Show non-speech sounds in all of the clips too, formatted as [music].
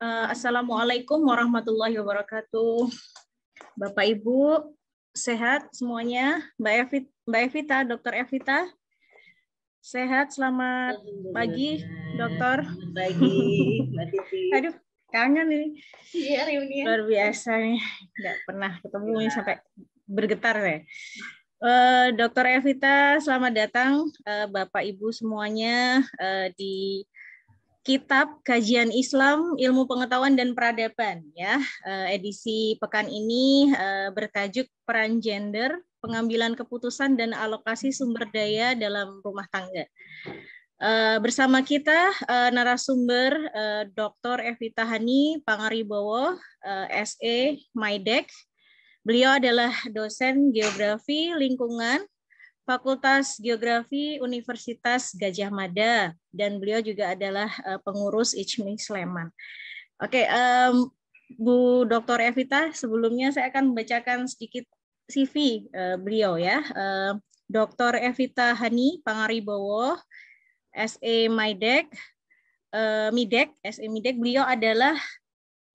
Uh, Assalamualaikum warahmatullahi wabarakatuh. Bapak Ibu, sehat semuanya? Mbak Evita, Mbak Evita, Dokter Evita, sehat? Selamat pagi, Dokter. Pagi, [laughs] Mbak Titi. Aduh, kangen ini. Iya, reunian. Luar biasa nih, nggak pernah ketemu ini sampai bergetar ya. Uh, Dokter Evita, selamat datang uh, Bapak Ibu semuanya uh, di Kitab Kajian Islam Ilmu Pengetahuan dan Peradaban ya edisi pekan ini bertajuk peran gender pengambilan keputusan dan alokasi sumber daya dalam rumah tangga bersama kita narasumber Dr. Evita Hani Pangaribowo SE Maidek beliau adalah dosen geografi lingkungan Fakultas Geografi Universitas Gajah Mada dan beliau juga adalah uh, pengurus ICMI Sleman. Oke, um, Bu Dr. Evita, sebelumnya saya akan membacakan sedikit CV uh, eh, beliau ya. Uh, Dr. Evita Hani Pangaribowo, SE Midek, uh, Midek, SE Midek, beliau adalah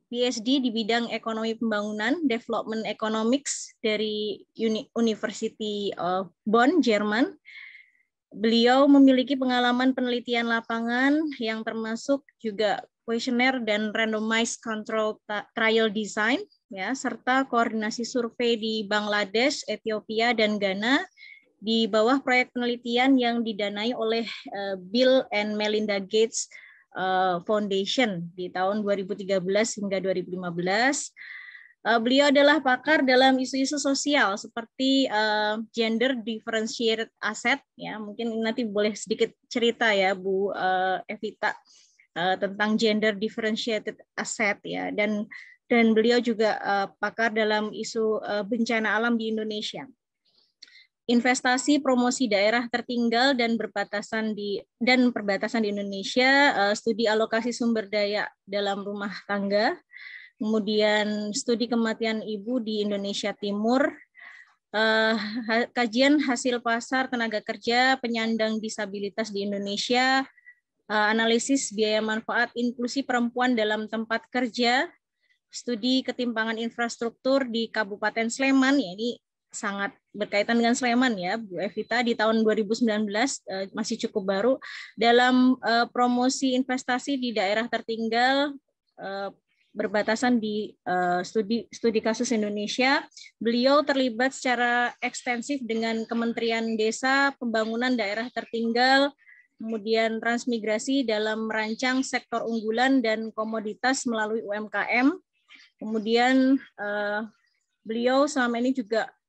PhD di bidang ekonomi pembangunan, development economics dari Uni University of Bonn, Jerman. Beliau memiliki pengalaman penelitian lapangan yang termasuk juga kuesioner dan randomized control trial design, ya, serta koordinasi survei di Bangladesh, Ethiopia, dan Ghana di bawah proyek penelitian yang didanai oleh uh, Bill and Melinda Gates Eh, Foundation di tahun 2013 hingga 2015. Uh, eh, beliau adalah pakar dalam isu-isu sosial seperti uh, gender differentiated asset ya. Mungkin nanti boleh sedikit cerita ya Bu Evita tentang gender differentiated asset ya. Dan dan beliau juga pakar dalam isu bencana alam di Indonesia investasi promosi daerah tertinggal dan berbatasan di dan perbatasan di Indonesia, uh, studi alokasi sumber daya dalam rumah tangga, kemudian studi kematian ibu di Indonesia Timur, uh, kajian hasil pasar tenaga kerja penyandang disabilitas di Indonesia, uh, analisis biaya manfaat inklusi perempuan dalam tempat kerja, studi ketimpangan infrastruktur di Kabupaten Sleman, ya ini sangat berkaitan dengan Sleman ya Bu Evita di tahun 2019 uh, masih cukup baru dalam uh, promosi investasi di daerah tertinggal uh, berbatasan di studi studi kasus Indonesia. Beliau terlibat secara ekstensif dengan Kementerian Desa, Pembangunan Daerah Tertinggal, kemudian transmigrasi dalam merancang sektor unggulan dan komoditas melalui UMKM. Kemudian beliau selama ini juga Eh,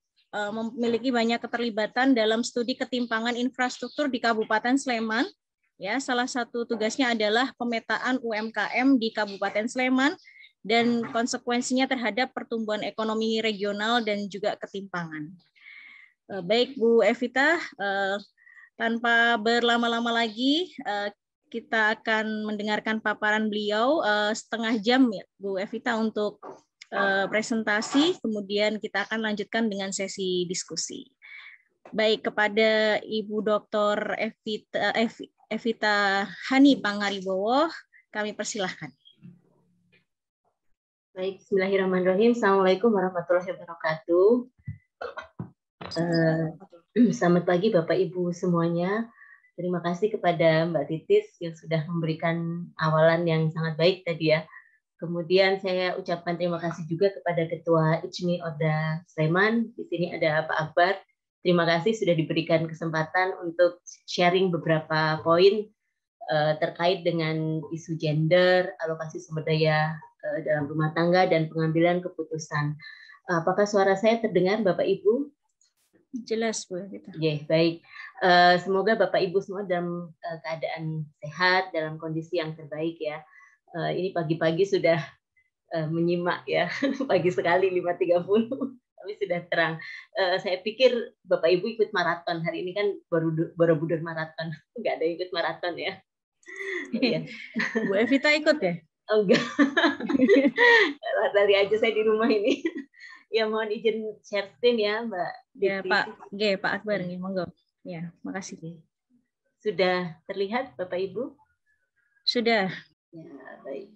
memiliki banyak keterlibatan dalam studi ketimpangan infrastruktur di Kabupaten Sleman. Ya, salah satu tugasnya adalah pemetaan UMKM di Kabupaten Sleman dan konsekuensinya terhadap pertumbuhan ekonomi regional dan juga ketimpangan. Eh, baik Bu Evita, eh, tanpa berlama-lama lagi kita akan mendengarkan paparan beliau setengah jam ya Bu Evita untuk Eh, presentasi, kemudian kita akan lanjutkan dengan sesi diskusi. Baik kepada Ibu Dr. Evita, Evita Hani Pangaribowo, kami persilahkan. Baik, Bismillahirrahmanirrahim. Assalamualaikum warahmatullahi wabarakatuh. Uh, [clears throat] selamat pagi Bapak Ibu semuanya. Terima kasih kepada Mbak Titis yang sudah memberikan awalan yang sangat baik tadi ya Kemudian saya ucapkan terima kasih juga kepada Ketua ICMI Oda Sleman. Di sini ada Pak Akbar. Terima kasih sudah diberikan kesempatan untuk sharing beberapa poin uh, terkait dengan isu gender, alokasi sumber daya uh, dalam rumah tangga, dan pengambilan keputusan. Uh, apakah suara saya terdengar, Bapak Ibu? Jelas, Bu. Gitu. Yeah, baik. Uh, semoga Bapak Ibu semua dalam uh, keadaan sehat, dalam kondisi yang terbaik ya uh, ini pagi-pagi sudah uh, menyimak ya [laughs] pagi sekali 5.30 tapi sudah terang. Uh, saya pikir Bapak Ibu ikut maraton hari ini kan baru Borobudur maraton, [laughs] nggak ada ikut maraton ya. Iya. [laughs] Bu Evita ikut ya? Oh, enggak. Dari aja saya di rumah ini. ya mohon izin share screen ya Mbak. Ya Pak G, Pak Akbar nih, monggo. Ya, makasih. Sudah terlihat Bapak Ibu? Sudah. Ya, baik.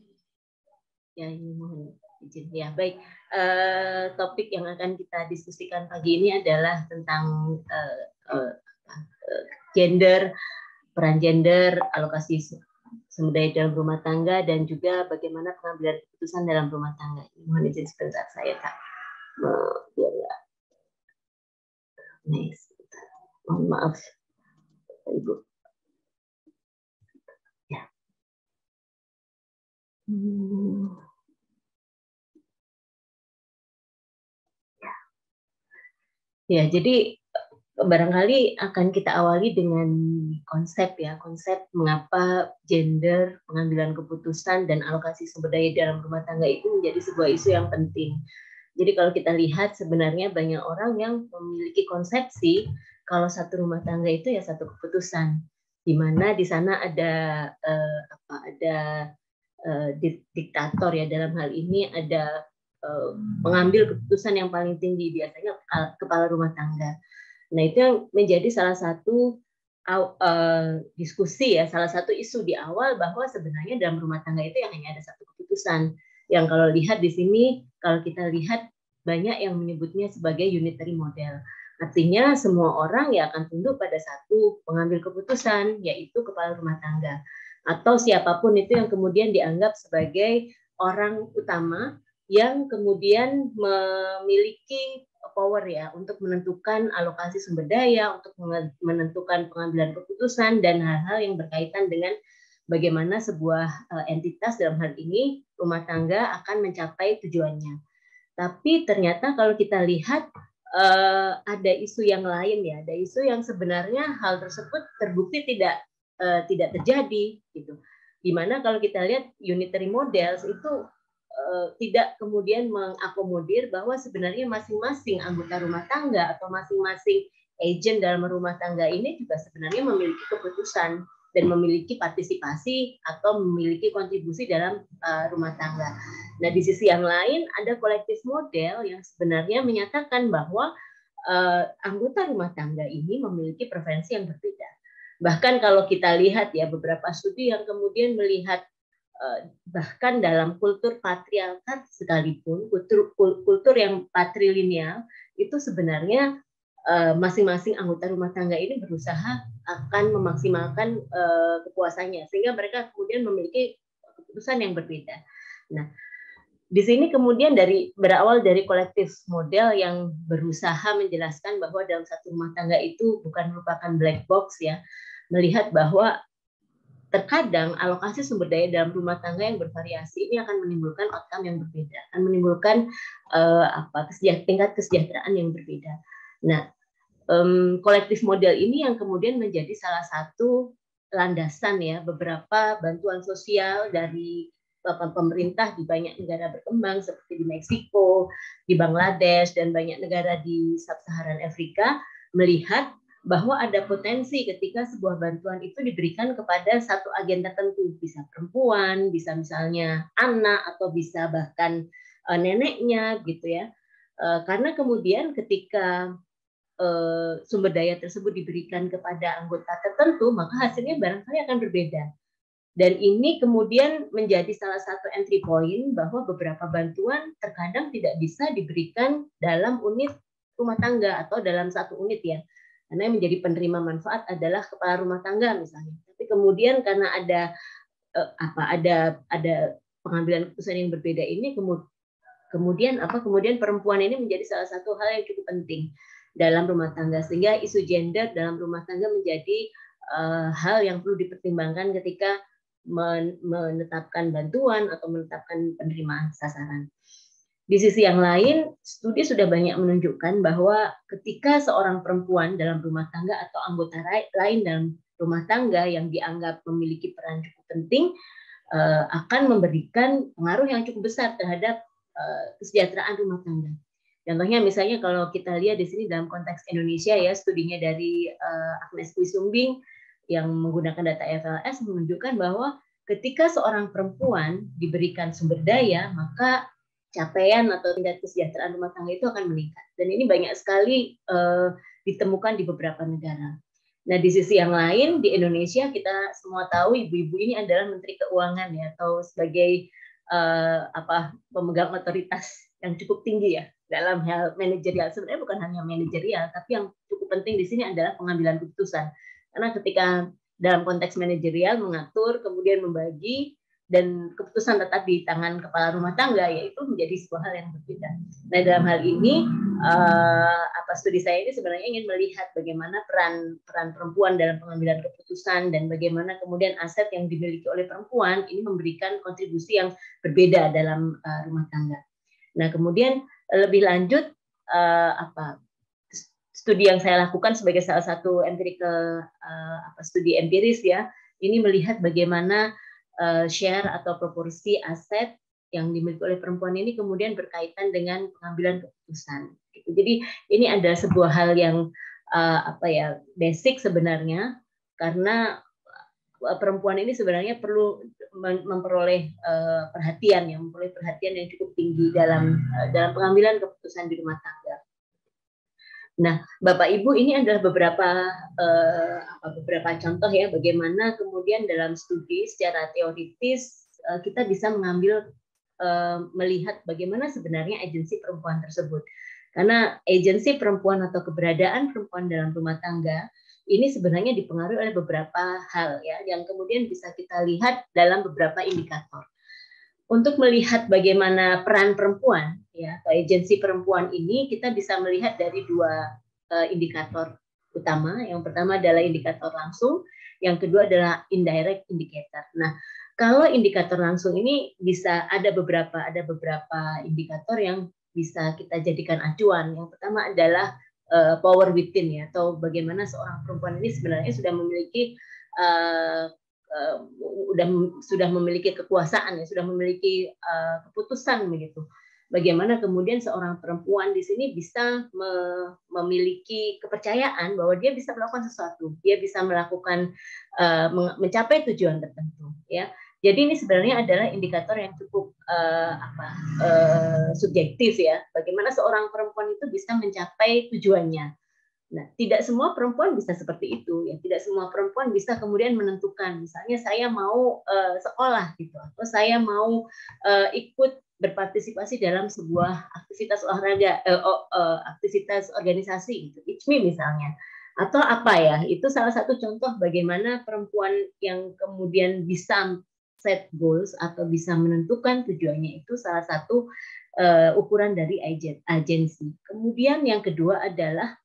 Ya, ini mohon izin. Ya, baik. Uh, topik yang akan kita diskusikan pagi ini adalah tentang uh, uh, gender, peran gender, alokasi sumber daya dalam rumah tangga dan juga bagaimana pengambilan keputusan dalam rumah tangga. Mohon izin sebentar saya Kak. Ya. Nice. Mohon maaf Ibu. Ya. jadi barangkali akan kita awali dengan konsep ya, konsep mengapa gender, pengambilan keputusan dan alokasi sumber daya dalam rumah tangga itu menjadi sebuah isu yang penting. Jadi kalau kita lihat sebenarnya banyak orang yang memiliki konsepsi kalau satu rumah tangga itu ya satu keputusan, di mana di sana ada eh, apa ada eh, diktator ya dalam hal ini ada eh, mengambil keputusan yang paling tinggi biasanya kepala rumah tangga Nah, itu yang menjadi salah satu uh, diskusi ya, salah satu isu di awal bahwa sebenarnya dalam rumah tangga itu yang hanya ada satu keputusan. Yang kalau lihat di sini, kalau kita lihat banyak yang menyebutnya sebagai unitary model. Artinya semua orang ya akan tunduk pada satu pengambil keputusan, yaitu kepala rumah tangga. Atau siapa pun itu yang kemudian dianggap sebagai orang utama yang kemudian memiliki power ya untuk menentukan alokasi sumber daya, untuk menentukan pengambilan keputusan dan hal-hal yang berkaitan dengan bagaimana sebuah eh, entitas dalam hal ini rumah tangga akan mencapai tujuannya. Tapi ternyata kalau kita lihat eh, ada isu yang lain ya, ada isu yang sebenarnya hal tersebut terbukti tidak eh, tidak terjadi gitu. Di mana kalau kita lihat unitary models itu Eh, tidak kemudian mengakomodir bahwa sebenarnya masing-masing anggota rumah tangga atau masing-masing agent dalam rumah tangga ini juga sebenarnya memiliki keputusan dan memiliki partisipasi atau memiliki kontribusi dalam uh, rumah tangga. Nah, di sisi yang lain ada kolektif model yang sebenarnya menyatakan bahwa anggota rumah tangga ini memiliki preferensi yang berbeda. Bahkan kalau kita lihat ya beberapa studi yang kemudian melihat Eh, bahkan dalam kultur patriarkat sekalipun kultur kultur yang patrilineal itu sebenarnya eh, masing-masing anggota rumah tangga ini berusaha akan memaksimalkan uh, kepuasannya sehingga mereka kemudian memiliki keputusan yang berbeda. Nah, di sini kemudian dari berawal dari kolektif model yang berusaha menjelaskan bahwa dalam satu rumah tangga itu bukan merupakan black box ya, melihat bahwa terkadang alokasi sumber daya dalam rumah tangga yang bervariasi ini akan menimbulkan outcome yang berbeda, akan menimbulkan uh, apa tingkat kesejahteraan yang berbeda. Nah, um, kolektif model ini yang kemudian menjadi salah satu landasan ya beberapa bantuan sosial dari pemerintah di banyak negara berkembang seperti di Meksiko, di Bangladesh dan banyak negara di sub-Saharan Afrika melihat bahwa ada potensi ketika sebuah bantuan itu diberikan kepada satu agen tertentu, bisa perempuan, bisa misalnya anak atau bisa bahkan uh, neneknya gitu ya. Uh, karena kemudian ketika uh, sumber daya tersebut diberikan kepada anggota tertentu, maka hasilnya barangkali akan berbeda. Dan ini kemudian menjadi salah satu entry point bahwa beberapa bantuan terkadang tidak bisa diberikan dalam unit rumah tangga atau dalam satu unit ya karena yang menjadi penerima manfaat adalah kepala rumah tangga misalnya. Tapi kemudian karena ada eh, apa ada ada pengambilan keputusan yang berbeda ini kemudian apa kemudian perempuan ini menjadi salah satu hal yang cukup penting dalam rumah tangga sehingga isu gender dalam rumah tangga menjadi uh, hal yang perlu dipertimbangkan ketika menetapkan bantuan atau menetapkan penerimaan sasaran. Di sisi yang lain, studi sudah banyak menunjukkan bahwa ketika seorang perempuan dalam rumah tangga atau anggota lain dalam rumah tangga yang dianggap memiliki peran cukup penting eh, akan memberikan pengaruh yang cukup besar terhadap eh, kesejahteraan rumah tangga. Contohnya misalnya kalau kita lihat di sini dalam konteks Indonesia ya studinya dari eh, Agnes Kwi yang menggunakan data FLS menunjukkan bahwa ketika seorang perempuan diberikan sumber daya maka capaian atau tingkat kesejahteraan rumah tangga itu akan meningkat. Dan ini banyak sekali uh, ditemukan di beberapa negara. Nah, di sisi yang lain di Indonesia kita semua tahu ibu-ibu ini adalah menteri keuangan ya atau sebagai uh, apa pemegang otoritas yang cukup tinggi ya dalam hal manajerial sebenarnya bukan hanya manajerial tapi yang cukup penting di sini adalah pengambilan keputusan karena ketika dalam konteks manajerial mengatur kemudian membagi dan keputusan tetap di tangan kepala rumah tangga yaitu menjadi sebuah hal yang berbeda. Nah dalam hal ini uh, apa studi saya ini sebenarnya ingin melihat bagaimana peran peran perempuan dalam pengambilan keputusan dan bagaimana kemudian aset yang dimiliki oleh perempuan ini memberikan kontribusi yang berbeda dalam uh, rumah tangga. Nah kemudian lebih lanjut uh, apa studi yang saya lakukan sebagai salah satu empirical uh, apa studi empiris ya ini melihat bagaimana uh, share atau proporsi aset yang dimiliki oleh perempuan ini kemudian berkaitan dengan pengambilan keputusan. Jadi ini ada sebuah hal yang uh, apa ya basic sebenarnya karena perempuan ini sebenarnya perlu memperoleh perhatian yang memperoleh perhatian yang cukup tinggi dalam dalam pengambilan keputusan di rumah tangga. Nah, Bapak Ibu ini adalah beberapa uh, beberapa contoh ya bagaimana kemudian dalam studi secara teoritis uh, kita bisa mengambil uh, melihat bagaimana sebenarnya agensi perempuan tersebut. Karena agensi perempuan atau keberadaan perempuan dalam rumah tangga ini sebenarnya dipengaruhi oleh beberapa hal ya yang kemudian bisa kita lihat dalam beberapa indikator. Untuk melihat bagaimana peran perempuan ya atau agensi perempuan ini kita bisa melihat dari dua uh, indikator utama. Yang pertama adalah indikator langsung, yang kedua adalah indirect indicator. Nah, kalau indikator langsung ini bisa ada beberapa ada beberapa indikator yang bisa kita jadikan acuan. Yang pertama adalah uh, power within ya atau bagaimana seorang perempuan ini sebenarnya sudah memiliki uh, uh, sudah sudah memiliki kekuasaan ya, sudah memiliki uh, keputusan begitu bagaimana kemudian seorang perempuan di sini bisa me memiliki kepercayaan bahwa dia bisa melakukan sesuatu, dia bisa melakukan uh, mencapai tujuan tertentu, ya. Jadi ini sebenarnya adalah indikator yang cukup uh, apa uh, subjektif ya. Bagaimana seorang perempuan itu bisa mencapai tujuannya. Nah, tidak semua perempuan bisa seperti itu ya. Tidak semua perempuan bisa kemudian menentukan, misalnya saya mau uh, sekolah gitu, atau saya mau uh, ikut berpartisipasi dalam sebuah aktivitas olahraga, uh, uh, aktivitas organisasi, gitu, ICMI misalnya, atau apa ya? Itu salah satu contoh bagaimana perempuan yang kemudian bisa set goals atau bisa menentukan tujuannya itu salah satu uh, ukuran dari agensi. Kemudian yang kedua adalah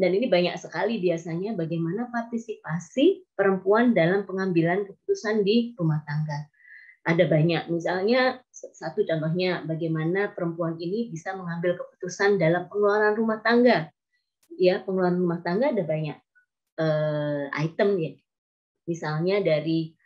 dan ini banyak sekali biasanya bagaimana partisipasi perempuan dalam pengambilan keputusan di rumah tangga ada banyak. Misalnya satu contohnya bagaimana perempuan ini bisa mengambil keputusan dalam pengeluaran rumah tangga. Ya, pengeluaran rumah tangga ada banyak uh, item ya. Misalnya dari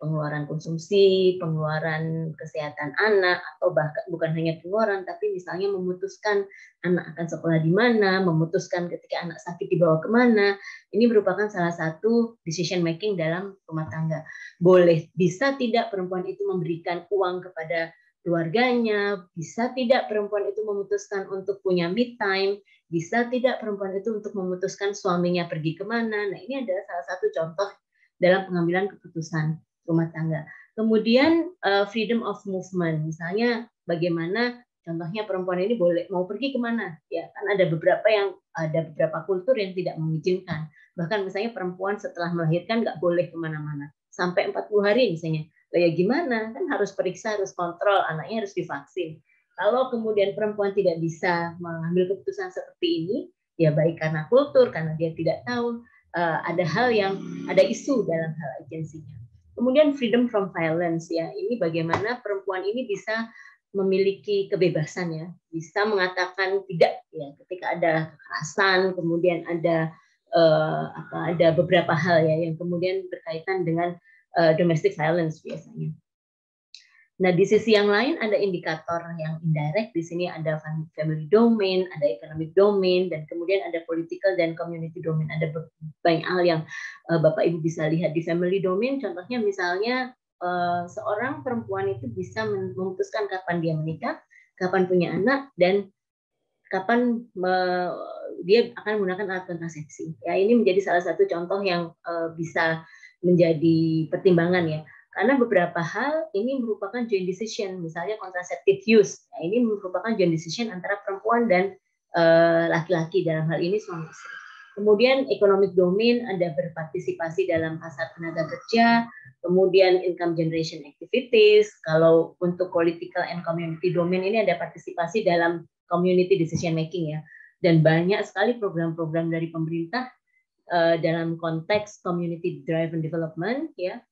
pengeluaran konsumsi, pengeluaran kesehatan anak, atau bahkan bukan hanya pengeluaran, tapi misalnya memutuskan anak akan sekolah di mana, memutuskan ketika anak sakit dibawa ke mana, ini merupakan salah satu decision making dalam rumah tangga. Boleh, bisa tidak perempuan itu memberikan uang kepada keluarganya, bisa tidak perempuan itu memutuskan untuk punya me time, bisa tidak perempuan itu untuk memutuskan suaminya pergi ke mana. Nah ini adalah salah satu contoh dalam pengambilan keputusan rumah tangga. Kemudian uh, freedom of movement, misalnya bagaimana contohnya perempuan ini boleh mau pergi ke mana? Ya kan ada beberapa yang ada beberapa kultur yang tidak mengizinkan. Bahkan misalnya perempuan setelah melahirkan nggak boleh ke mana-mana. Sampai 40 hari misalnya. Ya gimana? Kan harus periksa harus kontrol anaknya harus divaksin. Kalau kemudian perempuan tidak bisa mengambil keputusan seperti ini ya baik karena kultur karena dia tidak tahu uh, ada hal yang ada isu dalam hal agensinya. Kemudian freedom from violence ya, ini bagaimana perempuan ini bisa memiliki kebebasan ya, bisa mengatakan tidak ya ketika ada kekerasan, kemudian ada uh, apa ada beberapa hal ya yang kemudian berkaitan dengan uh, domestic violence biasanya. Nah, di sisi yang lain ada indikator yang indirect. Di sini ada family domain, ada economic domain, dan kemudian ada political dan community domain. Ada banyak hal yang uh, Bapak Ibu bisa lihat di family domain. Contohnya misalnya uh, seorang perempuan itu bisa memutuskan kapan dia menikah, kapan punya anak, dan kapan me, dia akan menggunakan alat kontrasepsi. Ya, ini menjadi salah satu contoh yang uh, bisa menjadi pertimbangan ya Karena beberapa hal ini merupakan joint decision, misalnya contraceptive use. Nah, ini merupakan joint decision antara perempuan dan eh, laki-laki uh, dalam hal ini suami istri. Kemudian economic domain ada berpartisipasi dalam pasar tenaga kerja, kemudian income generation activities. Kalau untuk political and community domain ini ada partisipasi dalam community decision making ya. Dan banyak sekali program-program dari pemerintah uh, dalam konteks community driven development ya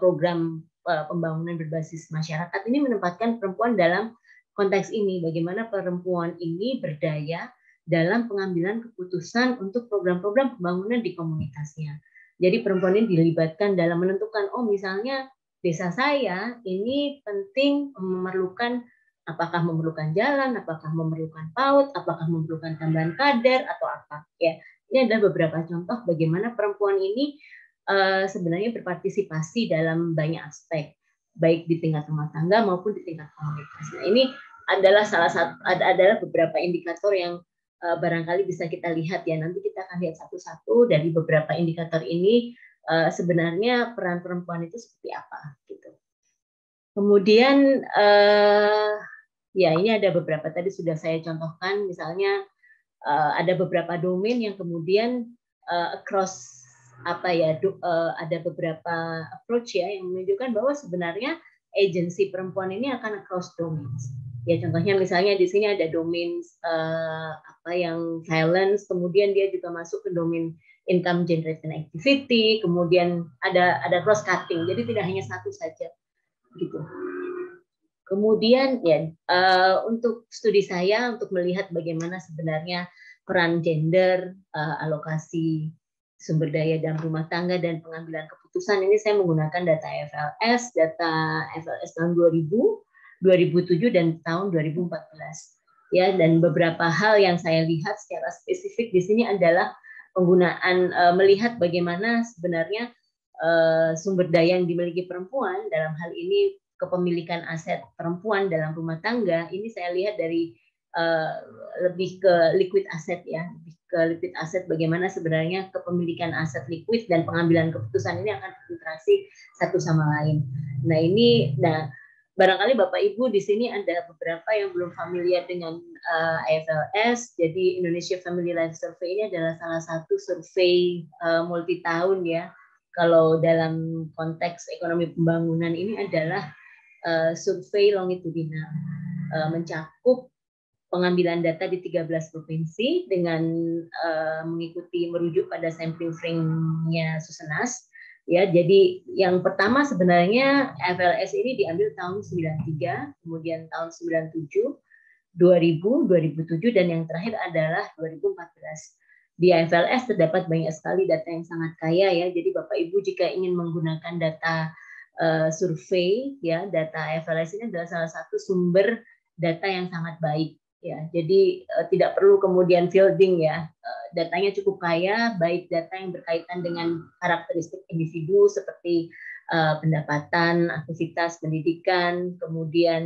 program uh, pembangunan berbasis masyarakat ini menempatkan perempuan dalam konteks ini bagaimana perempuan ini berdaya dalam pengambilan keputusan untuk program-program pembangunan di komunitasnya. Jadi perempuan ini dilibatkan dalam menentukan oh misalnya desa saya ini penting memerlukan apakah memerlukan jalan, apakah memerlukan PAUD, apakah memerlukan tambahan kader atau apa ya. Ini adalah beberapa contoh bagaimana perempuan ini uh, sebenarnya berpartisipasi dalam banyak aspek, baik di tingkat rumah tangga maupun di tingkat komunitas. Nah, ini adalah salah satu adalah beberapa indikator yang uh, barangkali bisa kita lihat ya. Nanti kita akan lihat satu-satu dari beberapa indikator ini uh, sebenarnya peran perempuan itu seperti apa gitu. Kemudian uh, ya ini ada beberapa tadi sudah saya contohkan misalnya uh, ada beberapa domain yang kemudian uh, across apa ya do, uh, ada beberapa approach ya yang menunjukkan bahwa sebenarnya agensi perempuan ini akan across domains. Ya contohnya misalnya di sini ada domain uh, apa yang violence, kemudian dia juga masuk ke domain income generation activity, kemudian ada ada cross cutting. Jadi tidak hanya satu saja gitu. Kemudian ya uh, untuk studi saya untuk melihat bagaimana sebenarnya peran gender, uh, alokasi sumber daya dalam rumah tangga dan pengambilan keputusan ini saya menggunakan data FLS, data FLS tahun 2000, 2007 dan tahun 2014. Ya, dan beberapa hal yang saya lihat secara spesifik di sini adalah penggunaan uh, melihat bagaimana sebenarnya uh, sumber daya yang dimiliki perempuan dalam hal ini kepemilikan aset perempuan dalam rumah tangga ini saya lihat dari uh, lebih ke liquid aset ya lebih ke liquid aset bagaimana sebenarnya kepemilikan aset liquid dan pengambilan keputusan ini akan berinteraksi satu sama lain nah ini nah barangkali Bapak Ibu di sini ada beberapa yang belum familiar dengan uh, eh, IFLS. Jadi Indonesia Family Life Survey ini adalah salah satu survei uh, multi tahun ya. Kalau dalam konteks ekonomi pembangunan ini adalah uh, survei longitudinal uh, mencakup pengambilan data di 13 provinsi dengan uh, mengikuti merujuk pada sampling frame-nya Susenas. Ya, jadi yang pertama sebenarnya FLS ini diambil tahun 93, kemudian tahun 97, 2000, 2007 dan yang terakhir adalah 2014. Di FLS terdapat banyak sekali data yang sangat kaya ya. Jadi Bapak Ibu jika ingin menggunakan data uh, survei ya data FLS ini adalah salah satu sumber data yang sangat baik ya jadi uh, tidak perlu kemudian fielding ya uh, datanya cukup kaya baik data yang berkaitan dengan karakteristik individu seperti uh, pendapatan aktivitas pendidikan kemudian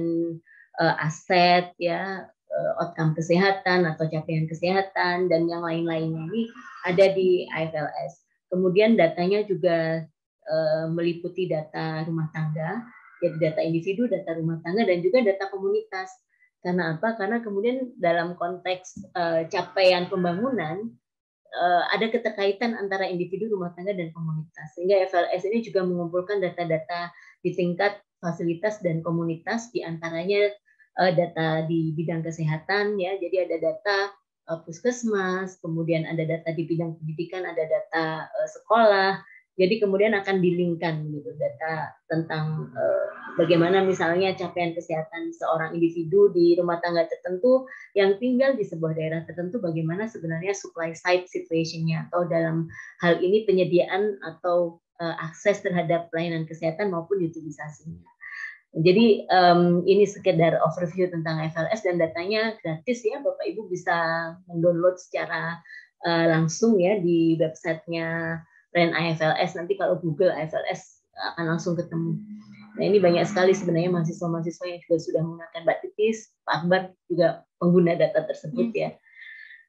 uh, aset ya uh, outcome kesehatan atau capaian kesehatan dan yang lain-lainnya ini ada di IFLS kemudian datanya juga Eh, meliputi data rumah tangga, jadi data individu, data rumah tangga, dan juga data komunitas. Karena apa? Karena kemudian dalam konteks uh, capaian pembangunan uh, ada keterkaitan antara individu, rumah tangga, dan komunitas. Sehingga FLS ini juga mengumpulkan data-data di tingkat fasilitas dan komunitas, di antaranya uh, data di bidang kesehatan, ya. Jadi ada data puskesmas, kemudian ada data di bidang pendidikan, ada data sekolah, jadi kemudian akan dilingkan gitu data tentang uh, bagaimana misalnya capaian kesehatan seorang individu di rumah tangga tertentu yang tinggal di sebuah daerah tertentu bagaimana sebenarnya supply side situationnya atau dalam hal ini penyediaan atau uh, akses terhadap pelayanan kesehatan maupun utilisasinya. Jadi um, ini sekedar overview tentang FLS dan datanya gratis ya Bapak Ibu bisa mendownload secara uh, langsung ya di websitenya brand IFLS nanti kalau Google IFLS akan langsung ketemu. Nah ini banyak sekali sebenarnya mahasiswa-mahasiswa yang juga sudah menggunakan Mbak Titis, Pak Akbar juga pengguna data tersebut ya.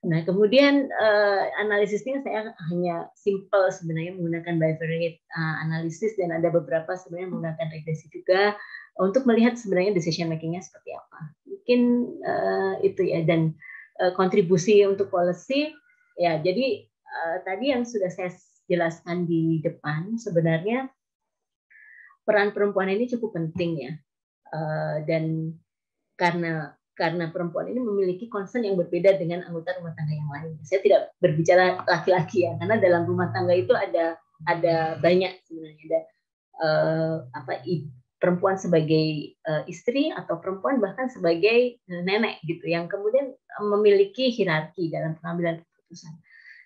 Nah, kemudian uh, analisisnya saya hanya simple sebenarnya menggunakan bivariate uh, analisis dan ada beberapa sebenarnya menggunakan regresi juga untuk melihat sebenarnya decision makingnya seperti apa. Mungkin uh, itu ya dan uh, kontribusi untuk policy ya. Jadi uh, tadi yang sudah saya jelaskan di depan sebenarnya peran perempuan ini cukup penting ya uh, dan karena karena perempuan ini memiliki concern yang berbeda dengan anggota rumah tangga yang lain. Saya tidak berbicara laki-laki ya, karena dalam rumah tangga itu ada ada banyak sebenarnya ada uh, apa perempuan sebagai uh, istri atau perempuan bahkan sebagai nenek gitu yang kemudian memiliki hierarki dalam pengambilan keputusan.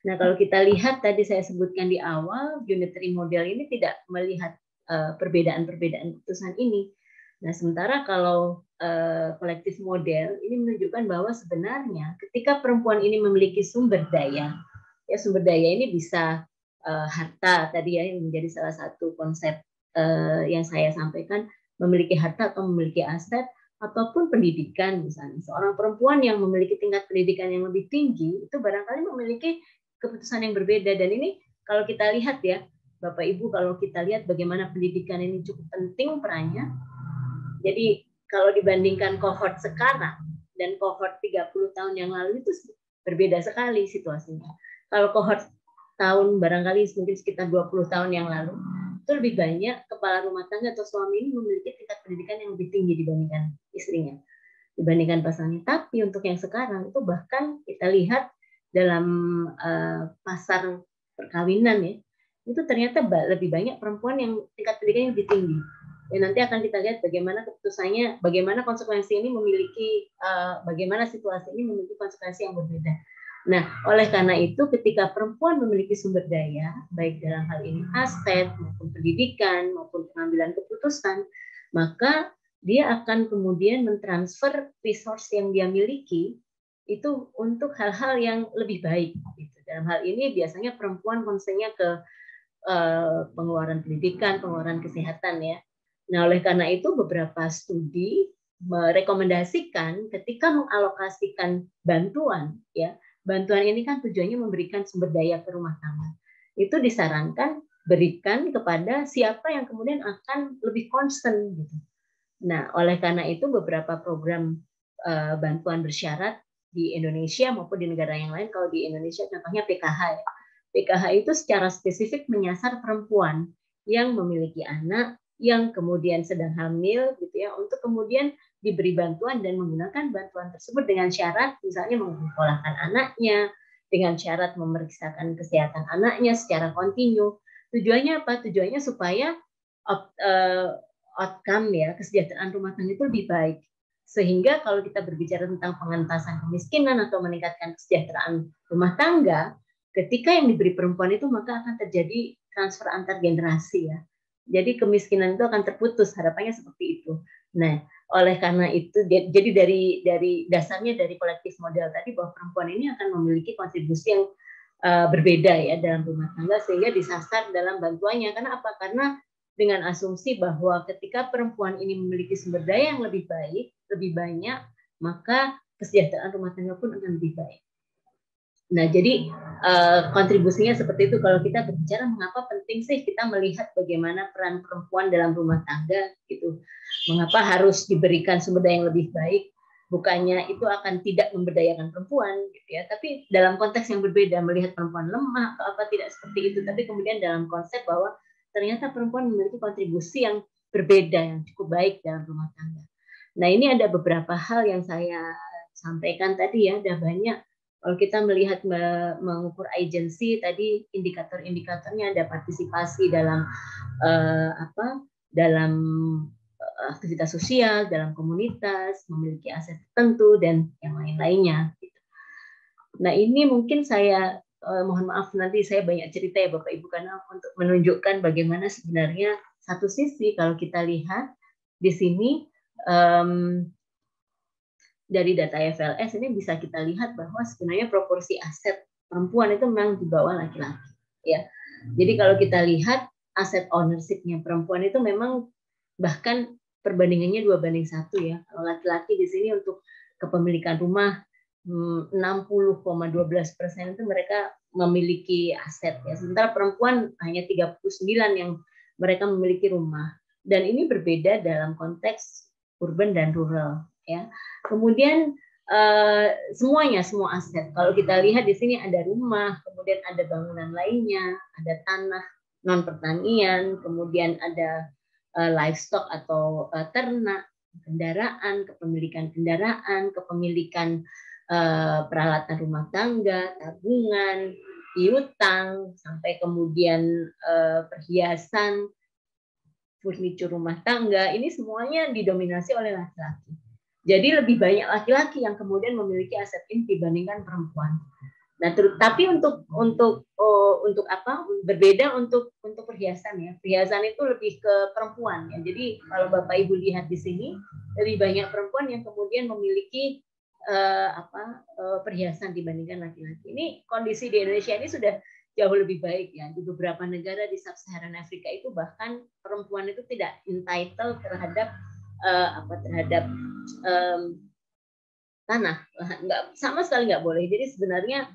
Nah kalau kita lihat tadi saya sebutkan di awal unitary model ini tidak melihat eh, perbedaan-perbedaan keputusan ini. Nah sementara kalau kolektif uh, model ini menunjukkan bahwa sebenarnya ketika perempuan ini memiliki sumber daya, ya sumber daya ini bisa uh, harta tadi ya yang menjadi salah satu konsep yang saya sampaikan memiliki harta atau memiliki aset ataupun pendidikan misalnya seorang perempuan yang memiliki tingkat pendidikan yang lebih tinggi itu barangkali memiliki keputusan yang berbeda dan ini kalau kita lihat ya Bapak Ibu kalau kita lihat bagaimana pendidikan ini cukup penting perannya jadi kalau dibandingkan kohort sekarang dan kohort 30 tahun yang lalu itu berbeda sekali situasinya. Kalau kohort tahun barangkali mungkin sekitar 20 tahun yang lalu itu lebih banyak kepala rumah tangga atau suami ini memiliki tingkat pendidikan yang lebih tinggi dibandingkan istrinya dibandingkan pasangannya tapi untuk yang sekarang itu bahkan kita lihat dalam uh, pasar perkawinan ya itu ternyata lebih banyak perempuan yang tingkat pendidikannya lebih tinggi dan nanti akan kita lihat bagaimana keputusannya, bagaimana konsekuensi ini memiliki, uh, bagaimana situasi ini memiliki konsekuensi yang berbeda. Nah, oleh karena itu, ketika perempuan memiliki sumber daya, baik dalam hal ini aset maupun pendidikan maupun pengambilan keputusan, maka dia akan kemudian mentransfer resource yang dia miliki itu untuk hal-hal yang lebih baik. Gitu. Dalam hal ini biasanya perempuan konsennya ke uh, pengeluaran pendidikan, pengeluaran kesehatan ya. Nah, oleh karena itu beberapa studi merekomendasikan ketika mengalokasikan bantuan ya, bantuan ini kan tujuannya memberikan sumber daya ke rumah tangga. Itu disarankan berikan kepada siapa yang kemudian akan lebih concern gitu. Nah, oleh karena itu beberapa program uh, bantuan bersyarat di Indonesia maupun di negara yang lain. Kalau di Indonesia contohnya PKH ya. PKH itu secara spesifik menyasar perempuan yang memiliki anak yang kemudian sedang hamil gitu ya untuk kemudian diberi bantuan dan menggunakan bantuan tersebut dengan syarat misalnya menyekolahkan anaknya dengan syarat memeriksakan kesehatan anaknya secara kontinu. Tujuannya apa? Tujuannya supaya uh, outcome ya kesejahteraan rumah tangga itu lebih baik sehingga kalau kita berbicara tentang pengentasan kemiskinan atau meningkatkan kesejahteraan rumah tangga ketika yang diberi perempuan itu maka akan terjadi transfer antar generasi ya jadi kemiskinan itu akan terputus, harapannya seperti itu. Nah, oleh karena itu jadi dari dari dasarnya dari kolektif model tadi bahwa perempuan ini akan memiliki kontribusi yang uh, berbeda ya dalam rumah tangga sehingga disasar dalam bantuannya. Karena apa? Karena dengan asumsi bahwa ketika perempuan ini memiliki sumber daya yang lebih baik, lebih banyak, maka kesejahteraan rumah tangga pun akan lebih baik. Nah, jadi uh, kontribusinya seperti itu. Kalau kita berbicara mengapa penting sih kita melihat bagaimana peran perempuan dalam rumah tangga gitu. Mengapa harus diberikan sumber daya yang lebih baik? Bukannya itu akan tidak memberdayakan perempuan gitu ya, tapi dalam konteks yang berbeda melihat perempuan lemah atau apa tidak seperti itu, tapi kemudian dalam konsep bahwa ternyata perempuan memiliki kontribusi yang berbeda yang cukup baik dalam rumah tangga. Nah, ini ada beberapa hal yang saya sampaikan tadi ya, ada banyak kalau kita melihat mengukur agensi tadi indikator-indikatornya ada partisipasi dalam uh, apa dalam uh, aktivitas sosial dalam komunitas memiliki aset tertentu dan yang lain-lainnya gitu. nah ini mungkin saya uh, mohon maaf nanti saya banyak cerita ya bapak ibu karena untuk menunjukkan bagaimana sebenarnya satu sisi kalau kita lihat di sini um, dari data FLS ini bisa kita lihat bahwa sebenarnya proporsi aset perempuan itu memang di bawah laki-laki ya jadi kalau kita lihat aset ownershipnya perempuan itu memang bahkan perbandingannya dua banding satu ya kalau laki-laki di sini untuk kepemilikan rumah 60,12 persen itu mereka memiliki aset ya. Sementara perempuan hanya 39 yang mereka memiliki rumah. Dan ini berbeda dalam konteks urban dan rural ya. Kemudian uh, semuanya semua aset. Kalau kita lihat di sini ada rumah, kemudian ada bangunan lainnya, ada tanah non pertanian, kemudian ada uh, livestock atau uh, ternak, kendaraan, kepemilikan kendaraan, kepemilikan uh, peralatan rumah tangga, tabungan, piutang, sampai kemudian uh, perhiasan, furniture rumah tangga, ini semuanya didominasi oleh laki-laki. Jadi lebih banyak laki-laki yang kemudian memiliki aset ini dibandingkan perempuan. Nah, tapi untuk untuk oh, untuk apa? Berbeda untuk untuk perhiasan ya. Perhiasan itu lebih ke perempuan ya. Jadi kalau Bapak Ibu lihat di sini lebih banyak perempuan yang kemudian memiliki uh, apa uh, perhiasan dibandingkan laki-laki. Ini kondisi di Indonesia ini sudah jauh lebih baik ya. Di beberapa negara di sub-Saharan Afrika itu bahkan perempuan itu tidak entitled terhadap uh, apa terhadap um, tanah. Nggak sama sekali nggak boleh. Jadi sebenarnya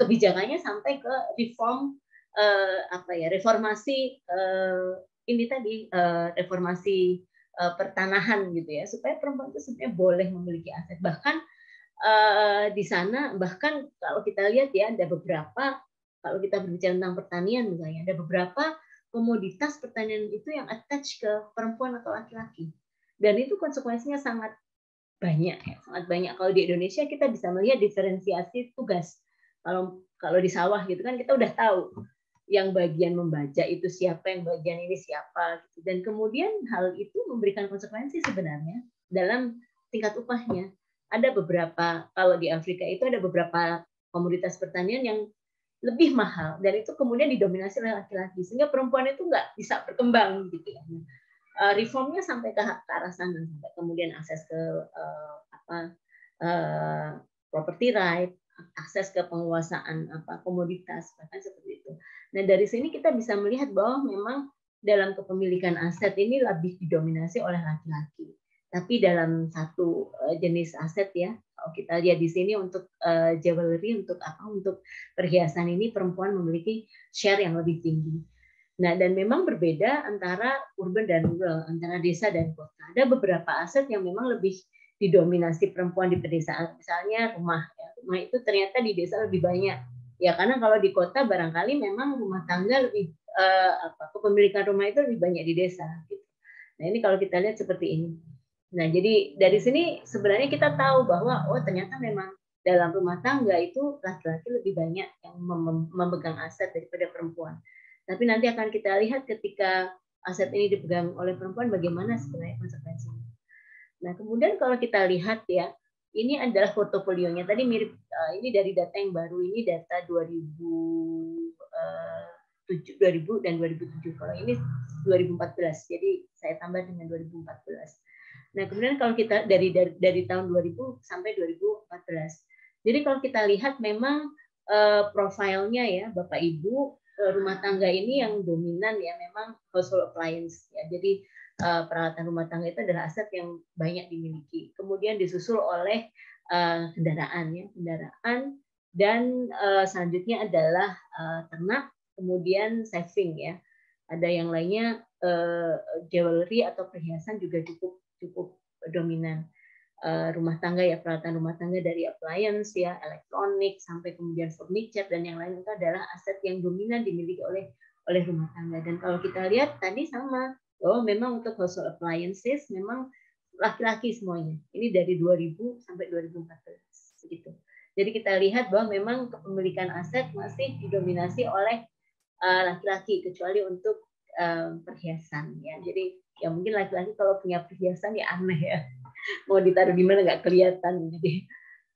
kebijakannya sampai ke reform uh, apa ya reformasi uh, ini tadi uh, reformasi uh, pertanahan gitu ya. Supaya perempuan itu sebenarnya boleh memiliki aset. Bahkan uh, di sana bahkan kalau kita lihat ya ada beberapa kalau kita berbicara tentang pertanian misalnya ada beberapa komoditas pertanian itu yang attach ke perempuan atau laki-laki. Dan itu konsekuensinya sangat banyak ya sangat banyak. Kalau di Indonesia kita bisa melihat diferensiasi tugas. Kalau kalau di sawah gitu kan kita udah tahu yang bagian membaca itu siapa yang bagian ini siapa gitu. dan kemudian hal itu memberikan konsekuensi sebenarnya dalam tingkat upahnya. Ada beberapa kalau di Afrika itu ada beberapa komoditas pertanian yang lebih mahal dan itu kemudian didominasi oleh laki-laki sehingga perempuan itu nggak bisa berkembang gitu ya. Uh, reformnya sampai ke, ke arah sana sampai kemudian akses ke uh, apa uh, property right akses ke penguasaan apa komoditas bahkan seperti itu. Nah dari sini kita bisa melihat bahwa memang dalam kepemilikan aset ini lebih didominasi oleh laki-laki. Tapi dalam satu jenis aset ya kalau kita lihat di sini untuk uh, jewelry untuk apa untuk perhiasan ini perempuan memiliki share yang lebih tinggi. Nah, dan memang berbeda antara urban dan rural, antara desa dan kota. Ada beberapa aset yang memang lebih didominasi perempuan di pedesaan. Misalnya rumah, ya. rumah itu ternyata di desa lebih banyak. Ya karena kalau di kota barangkali memang rumah tangga lebih uh, apa kepemilikan rumah itu lebih banyak di desa. Gitu. Nah ini kalau kita lihat seperti ini. Nah, jadi dari sini sebenarnya kita tahu bahwa oh ternyata memang dalam rumah tangga itu laki-laki lebih banyak yang memegang aset daripada perempuan. Tapi nanti akan kita lihat ketika aset ini dipegang oleh perempuan bagaimana sebenarnya konsekuensinya. Nah, kemudian kalau kita lihat ya, ini adalah portofolionya. Tadi mirip uh, ini dari data yang baru ini data 2000 uh, 2000 dan 2007. Kalau ini 2014. Jadi saya tambah dengan 2014. Nah, kemudian kalau kita dari dari, dari tahun 2000 sampai 2014. Jadi kalau kita lihat memang uh, profilnya ya Bapak Ibu uh, rumah tangga ini yang dominan ya memang household appliance ya. Jadi uh, peralatan rumah tangga itu adalah aset yang banyak dimiliki. Kemudian disusul oleh uh, kendaraan ya, kendaraan dan uh, selanjutnya adalah uh, ternak, kemudian saving ya. Ada yang lainnya uh, jewelry atau perhiasan juga cukup cukup dominan uh, rumah tangga ya peralatan rumah tangga dari appliance ya elektronik sampai kemudian furniture dan yang lain itu adalah aset yang dominan dimiliki oleh oleh rumah tangga. Dan kalau kita lihat tadi sama oh memang untuk household appliances memang laki-laki semuanya. Ini dari 2000 sampai 2014 begitu. Jadi kita lihat bahwa memang kepemilikan aset masih didominasi oleh eh, laki-laki uh, kecuali untuk uh, perhiasan ya. Jadi ya mungkin laki-laki kalau punya perhiasan ya aneh ya. [laughs] Mau ditaruh di mana nggak kelihatan jadi.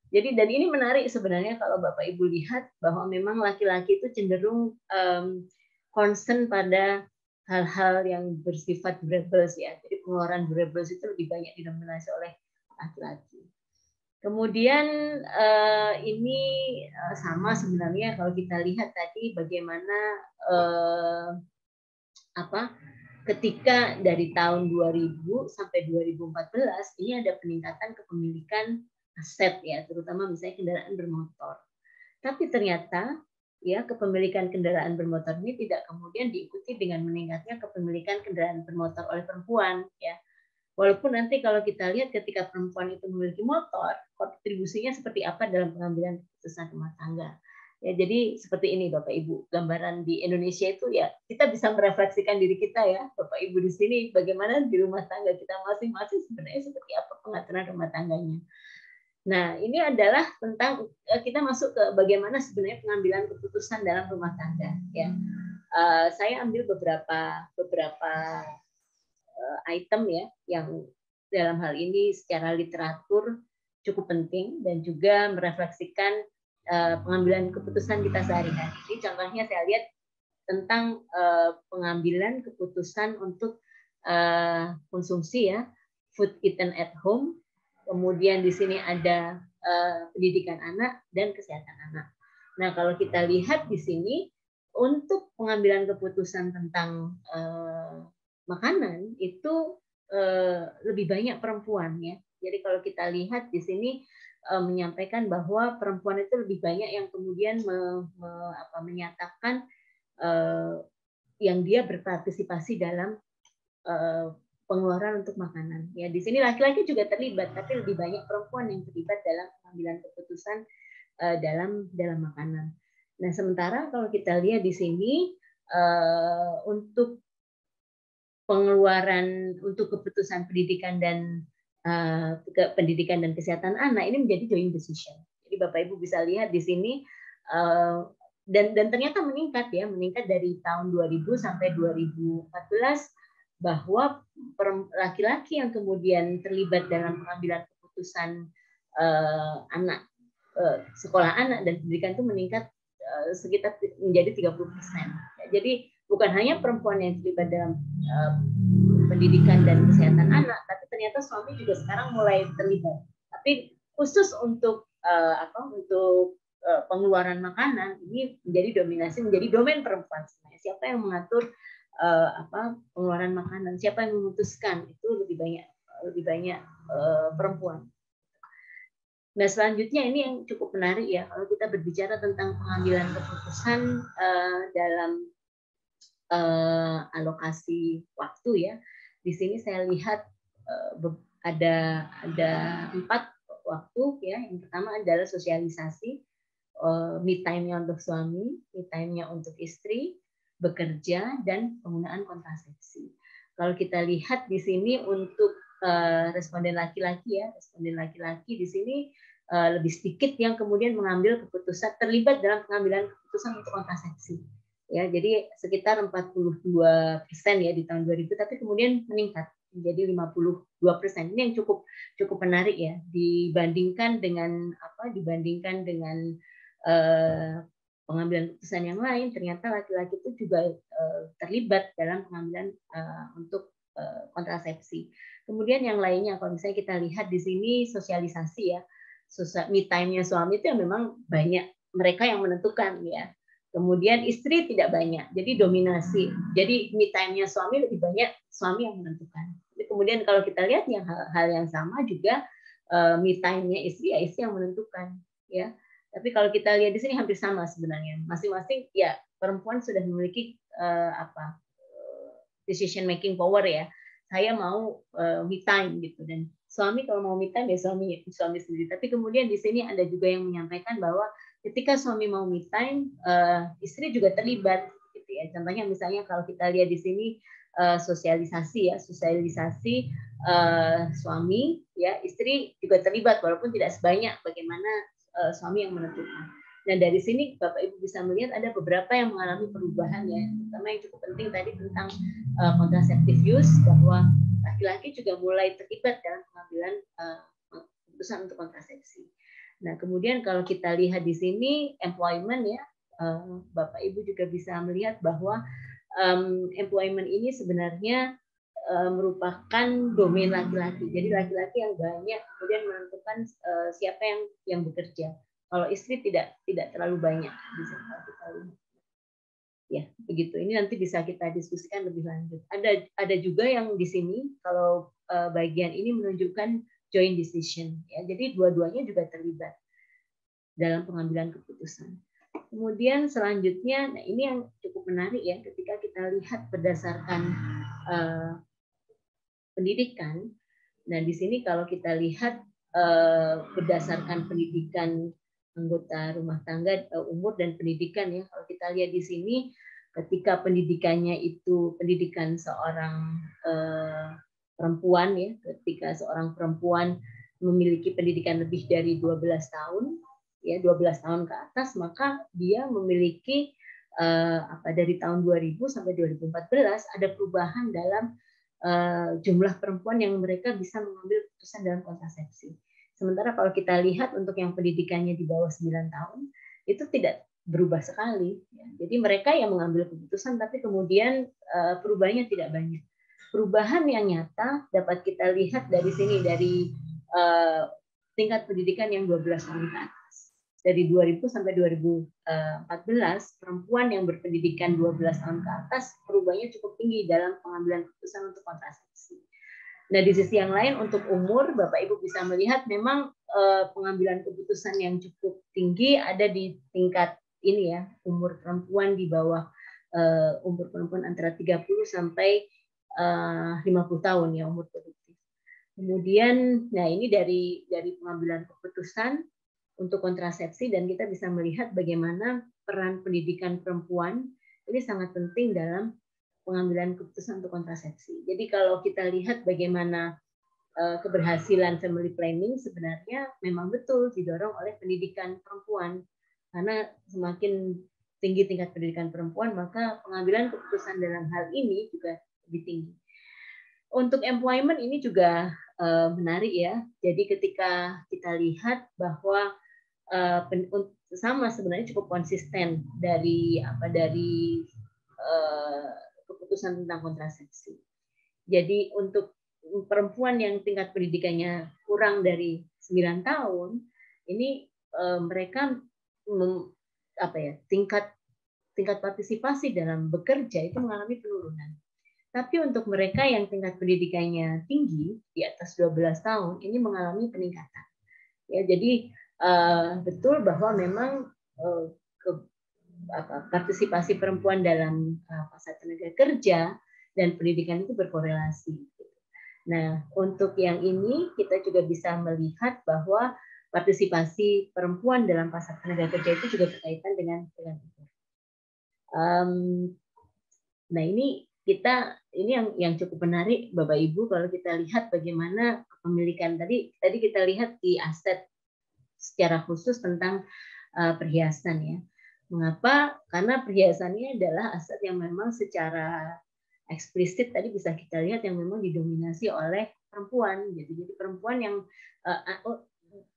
Jadi dan ini menarik sebenarnya kalau bapak ibu lihat bahwa memang laki-laki itu cenderung um, concern pada hal-hal yang bersifat durables ya. Jadi pengeluaran durables itu lebih banyak didominasi oleh laki-laki. Kemudian uh, ini uh, sama sebenarnya kalau kita lihat tadi bagaimana uh, apa ketika dari tahun 2000 sampai 2014 ini ada peningkatan kepemilikan aset ya, terutama misalnya kendaraan bermotor. Tapi ternyata ya kepemilikan kendaraan bermotor ini tidak kemudian diikuti dengan meningkatnya kepemilikan kendaraan bermotor oleh perempuan ya. Walaupun nanti kalau kita lihat ketika perempuan itu memiliki motor, kontribusinya seperti apa dalam pengambilan keputusan rumah tangga. Ya, jadi seperti ini Bapak Ibu, gambaran di Indonesia itu ya kita bisa merefleksikan diri kita ya, Bapak Ibu di sini bagaimana di rumah tangga kita masing-masing sebenarnya seperti apa pengaturan rumah tangganya. Nah, ini adalah tentang eh, kita masuk ke bagaimana sebenarnya pengambilan keputusan dalam rumah tangga. Ya, uh, saya ambil beberapa beberapa uh, item ya yang dalam hal ini secara literatur cukup penting dan juga merefleksikan uh, pengambilan keputusan kita sehari-hari. Jadi contohnya saya lihat tentang uh, pengambilan keputusan untuk uh, konsumsi ya, food eaten at home kemudian di sini ada uh, pendidikan anak dan kesehatan anak. Nah, kalau kita lihat di sini untuk pengambilan keputusan tentang uh, makanan itu uh, lebih banyak perempuan ya. Jadi kalau kita lihat di sini menyampaikan bahwa perempuan itu lebih banyak yang kemudian me, me, apa, menyatakan uh, yang dia berpartisipasi dalam uh, pengeluaran untuk makanan. Ya, di sini laki-laki juga terlibat, tapi lebih banyak perempuan yang terlibat dalam pengambilan keputusan uh, dalam dalam makanan. Nah, sementara kalau kita lihat di sini uh, untuk pengeluaran untuk keputusan pendidikan dan uh, pendidikan dan kesehatan anak ini menjadi joint decision. Jadi Bapak Ibu bisa lihat di sini uh, dan dan ternyata meningkat ya, meningkat dari tahun 2000 sampai 2014 bahwa laki-laki yang kemudian terlibat dalam pengambilan keputusan uh, anak uh, sekolah anak dan pendidikan itu meningkat uh, sekitar menjadi 30 persen. Jadi bukan hanya perempuan yang terlibat dalam uh, pendidikan dan kesehatan anak, tapi ternyata suami juga sekarang mulai terlibat. Tapi khusus untuk uh, apa untuk uh, pengeluaran makanan ini menjadi dominasi menjadi domain perempuan. Siapa yang mengatur uh, apa pengeluaran makanan siapa yang memutuskan itu lebih banyak lebih banyak uh, perempuan nah selanjutnya ini yang cukup menarik ya kalau kita berbicara tentang pengambilan keputusan uh, dalam uh, alokasi waktu ya di sini saya lihat uh, ada ada empat waktu ya yang pertama adalah sosialisasi uh, me time-nya untuk suami me time-nya untuk istri bekerja dan penggunaan kontrasepsi. Kalau kita lihat di sini untuk uh, responden laki-laki ya, responden laki-laki di sini lebih sedikit yang kemudian mengambil keputusan terlibat dalam pengambilan keputusan untuk kontrasepsi. Ya, jadi sekitar 42 persen ya di tahun 2000, tapi kemudian meningkat menjadi 52 persen. Ini yang cukup cukup menarik ya dibandingkan dengan apa? Dibandingkan dengan uh, pengambilan keputusan yang lain ternyata laki-laki itu juga uh, terlibat dalam pengambilan uh, untuk uh, kontrasepsi. Kemudian yang lainnya kalau misalnya kita lihat di sini sosialisasi ya, me time-nya suami itu yang memang banyak mereka yang menentukan ya. Kemudian istri tidak banyak, jadi dominasi. Jadi me time-nya suami lebih banyak suami yang menentukan. Kemudian kalau kita lihat yang hal, hal yang sama juga uh, me time-nya istri ya istri yang menentukan ya tapi kalau kita lihat di sini hampir sama sebenarnya. Masing-masing ya perempuan sudah memiliki uh, apa decision making power ya. Saya mau uh, me time gitu dan suami kalau mau me time ya suami suami sendiri. Tapi kemudian di sini ada juga yang menyampaikan bahwa ketika suami mau me time, uh, istri juga terlibat gitu ya. Contohnya misalnya kalau kita lihat di sini uh, sosialisasi ya, sosialisasi uh, suami ya, istri juga terlibat walaupun tidak sebanyak bagaimana uh, suami yang menentukan. Nah dari sini Bapak Ibu bisa melihat ada beberapa yang mengalami perubahan ya, terutama yang cukup penting tadi tentang uh, contraceptive use bahwa laki-laki juga mulai terlibat dalam pengambilan uh, keputusan untuk kontrasepsi. Nah kemudian kalau kita lihat di sini employment ya, uh, Bapak Ibu juga bisa melihat bahwa employment ini sebenarnya uh, merupakan domain laki-laki. Jadi laki-laki yang banyak kemudian menentukan uh, siapa yang yang bekerja. Kalau istri tidak tidak terlalu banyak bisa kita Ya, begitu. Ini nanti bisa kita diskusikan lebih lanjut. Ada ada juga yang di sini kalau bagian ini menunjukkan joint decision. Ya, jadi dua-duanya juga terlibat dalam pengambilan keputusan. Kemudian selanjutnya, nah ini yang cukup menarik ya, ketika kita lihat berdasarkan uh, pendidikan. Nah di sini kalau kita lihat uh, berdasarkan pendidikan anggota rumah tangga, uh, umur dan pendidikan ya, kalau kita lihat di sini, ketika pendidikannya itu pendidikan seorang uh, perempuan ya, ketika seorang perempuan memiliki pendidikan lebih dari 12 tahun, ya 12 tahun ke atas maka dia memiliki uh, apa dari tahun 2000 sampai 2014 ada perubahan dalam uh, jumlah perempuan yang mereka bisa mengambil keputusan dalam kontrasepsi. Sementara kalau kita lihat untuk yang pendidikannya di bawah 9 tahun itu tidak berubah sekali. Ya. Jadi mereka yang mengambil keputusan tapi kemudian uh, perubahannya tidak banyak. Perubahan yang nyata dapat kita lihat dari sini dari uh, tingkat pendidikan yang 12 tahun ke atas dari 2000 sampai 2014 perempuan yang berpendidikan 12 tahun ke atas perubahannya cukup tinggi dalam pengambilan keputusan untuk kontrasepsi. Nah di sisi yang lain untuk umur Bapak Ibu bisa melihat memang eh, pengambilan keputusan yang cukup tinggi ada di tingkat ini ya umur perempuan di bawah eh, umur perempuan antara 30 sampai eh, 50 tahun ya umur produktif. Kemudian nah ini dari dari pengambilan keputusan untuk kontrasepsi dan kita bisa melihat bagaimana peran pendidikan perempuan ini sangat penting dalam pengambilan keputusan untuk kontrasepsi. Jadi kalau kita lihat bagaimana eh, keberhasilan family planning sebenarnya memang betul didorong oleh pendidikan perempuan karena semakin tinggi tingkat pendidikan perempuan maka pengambilan keputusan dalam hal ini juga lebih tinggi. Untuk employment ini juga eh, menarik ya. Jadi ketika kita lihat bahwa uh, sama sebenarnya cukup konsisten dari apa dari uh, keputusan tentang kontrasepsi. Jadi untuk perempuan yang tingkat pendidikannya kurang dari 9 tahun, ini uh, mereka mem, apa ya tingkat tingkat partisipasi dalam bekerja itu mengalami penurunan. Tapi untuk mereka yang tingkat pendidikannya tinggi di atas 12 tahun ini mengalami peningkatan. Ya, jadi uh, betul bahwa memang uh, ke, apa, partisipasi perempuan dalam uh, pasar tenaga kerja dan pendidikan itu berkorelasi. Nah, untuk yang ini kita juga bisa melihat bahwa partisipasi perempuan dalam pasar tenaga kerja itu juga berkaitan dengan dengan. Um, nah ini kita ini yang yang cukup menarik Bapak Ibu kalau kita lihat bagaimana kepemilikan tadi tadi kita lihat di aset secara khusus tentang uh, perhiasan ya. Mengapa? Karena perhiasannya adalah aset yang memang secara eksplisit tadi bisa kita lihat yang memang didominasi oleh perempuan gitu. Jadi perempuan yang uh,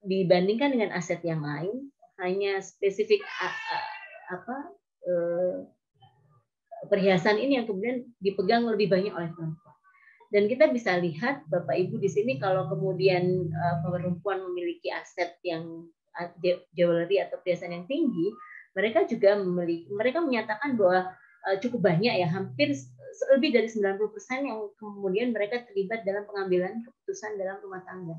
dibandingkan dengan aset yang lain hanya spesifik uh, uh, apa uh, perhiasan ini yang kemudian dipegang lebih banyak oleh perempuan. Dan kita bisa lihat Bapak Ibu di sini kalau kemudian uh, perempuan memiliki aset yang uh, jewelry atau perhiasan yang tinggi, mereka juga memiliki mereka menyatakan bahwa uh, cukup banyak ya, hampir lebih dari 90% yang kemudian mereka terlibat dalam pengambilan keputusan dalam rumah tangga,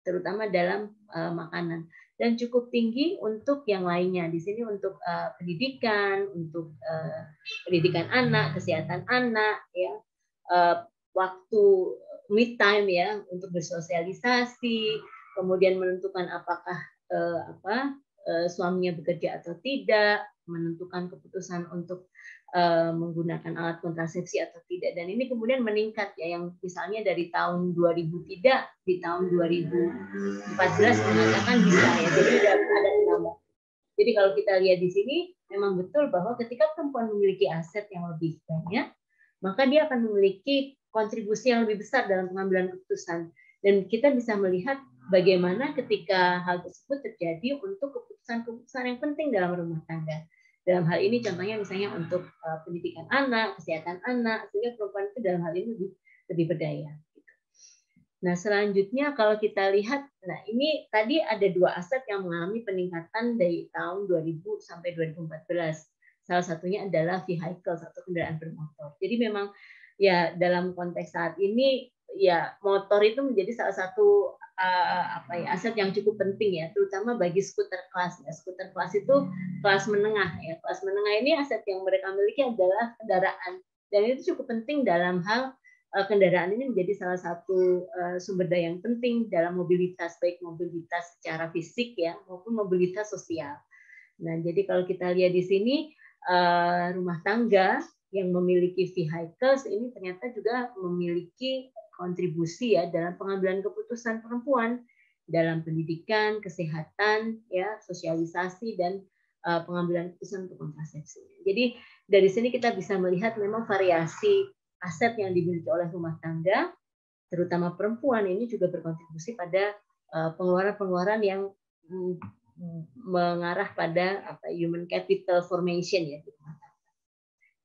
terutama dalam uh, makanan dan cukup tinggi untuk yang lainnya. Di sini untuk uh, pendidikan, untuk uh, pendidikan anak, kesehatan anak, ya, uh, waktu mid time ya untuk bersosialisasi, kemudian menentukan apakah eh, apa eh, suaminya bekerja atau tidak, menentukan keputusan untuk menggunakan alat kontrasepsi atau tidak dan ini kemudian meningkat ya yang misalnya dari tahun 2000 tidak di tahun 2014 mengatakan bisa ya jadi ada ada. Jadi kalau kita lihat di sini memang betul bahwa ketika perempuan memiliki aset yang lebih banyak maka dia akan memiliki kontribusi yang lebih besar dalam pengambilan keputusan. Dan kita bisa melihat bagaimana ketika hal tersebut terjadi untuk keputusan-keputusan yang penting dalam rumah tangga. Dalam hal ini contohnya misalnya untuk uh, pendidikan anak, kesehatan anak, sehingga perempuan itu dalam hal ini lebih, lebih berdaya. Nah selanjutnya kalau kita lihat, nah ini tadi ada dua aset yang mengalami peningkatan dari tahun 2000 sampai 2014. Salah satunya adalah vehicle atau kendaraan bermotor. Jadi memang ya dalam konteks saat ini ya motor itu menjadi salah satu uh, apa ya aset yang cukup penting ya, terutama bagi skuter kelas. Ya. Skuter kelas itu kelas menengah ya. Kelas menengah ini aset yang mereka miliki adalah kendaraan dan itu cukup penting dalam hal uh, kendaraan ini menjadi salah satu uh, sumber daya yang penting dalam mobilitas baik mobilitas secara fisik ya maupun mobilitas sosial. Nah, jadi kalau kita lihat di sini rumah tangga yang memiliki vehicles ini ternyata juga memiliki kontribusi ya dalam pengambilan keputusan perempuan dalam pendidikan, kesehatan, ya, sosialisasi dan uh, pengambilan keputusan untuk kontrasepsi. Jadi dari sini kita bisa melihat memang variasi aset yang dimiliki oleh rumah tangga, terutama perempuan ini juga berkontribusi pada uh, pengeluaran-pengeluaran yang mm, mengarah pada apa human capital formation ya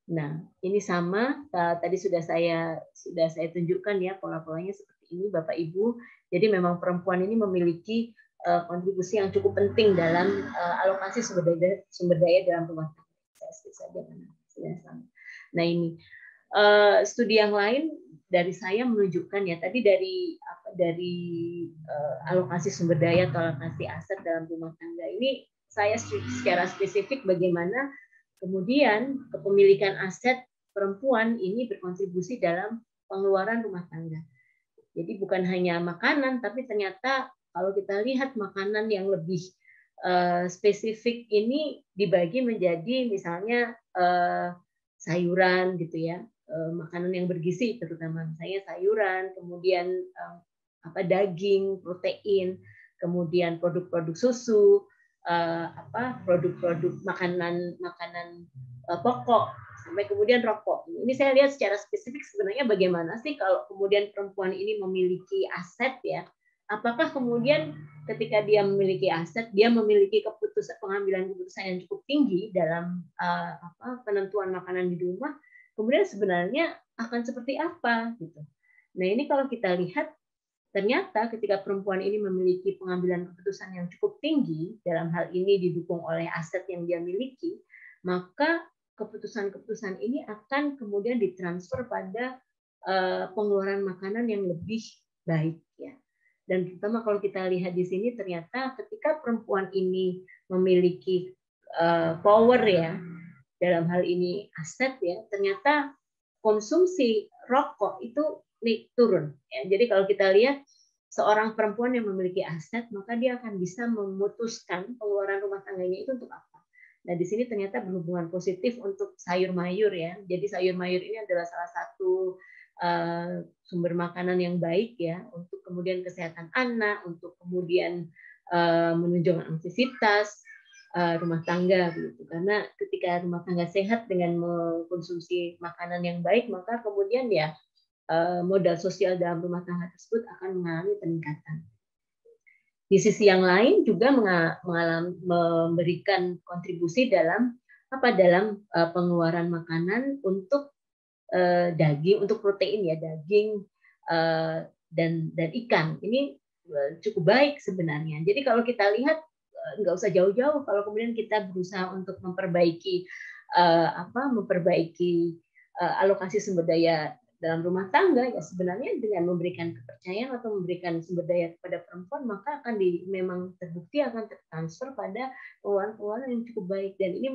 Nah, ini sama tadi sudah saya sudah saya tunjukkan ya pola-polanya seperti ini Bapak Ibu. Jadi memang perempuan ini memiliki uh, kontribusi yang cukup penting dalam uh, alokasi sumber daya sumber daya dalam rumah tangga. saja Nah, ini studi yang lain dari saya menunjukkan ya tadi dari apa dari alokasi sumber daya atau alokasi aset dalam rumah tangga ini saya secara spesifik bagaimana Kemudian kepemilikan aset perempuan ini berkontribusi dalam pengeluaran rumah tangga. Jadi bukan hanya makanan, tapi ternyata kalau kita lihat makanan yang lebih uh, spesifik ini dibagi menjadi misalnya uh, sayuran gitu ya, uh, makanan yang bergizi terutama misalnya sayuran, kemudian apa daging, protein, kemudian produk-produk susu, uh, apa produk-produk makanan makanan uh, pokok sampai kemudian rokok. Ini saya lihat secara spesifik sebenarnya bagaimana sih kalau kemudian perempuan ini memiliki aset ya. Apakah kemudian ketika dia memiliki aset, dia memiliki keputusan pengambilan keputusan yang cukup tinggi dalam uh, apa penentuan makanan di rumah, kemudian sebenarnya akan seperti apa gitu. Nah, ini kalau kita lihat Ternyata ketika perempuan ini memiliki pengambilan keputusan yang cukup tinggi, dalam hal ini didukung oleh aset yang dia miliki, maka keputusan-keputusan ini akan kemudian ditransfer pada eh, pengeluaran makanan yang lebih baik ya. Dan terutama kalau kita lihat di sini ternyata ketika perempuan ini memiliki eh, power ya dalam hal ini aset ya, ternyata konsumsi rokok itu naik turun. Ya. Jadi kalau kita lihat seorang perempuan yang memiliki aset, maka dia akan bisa memutuskan pengeluaran rumah tangganya itu untuk apa. Nah, di sini ternyata berhubungan positif untuk sayur mayur ya. Jadi sayur mayur ini adalah salah satu uh, sumber makanan yang baik ya untuk kemudian kesehatan anak, untuk kemudian uh, menunjukkan aktivitas uh, rumah tangga begitu. Karena ketika rumah tangga sehat dengan mengkonsumsi makanan yang baik, maka kemudian ya Eh, modal sosial dalam rumah tangga tersebut akan mengalami peningkatan. Di sisi yang lain juga mengalami, memberikan kontribusi dalam apa dalam eh, pengeluaran makanan untuk eh, daging, untuk protein ya daging dan dan ikan. Ini cukup baik sebenarnya. Jadi kalau kita lihat nggak usah jauh-jauh kalau kemudian kita berusaha untuk memperbaiki apa memperbaiki alokasi sumber daya dalam rumah tangga ya sebenarnya dengan memberikan kepercayaan atau memberikan sumber daya kepada perempuan maka akan di, memang terbukti akan tertransfer pada pengeluaran-pengeluaran yang cukup baik dan ini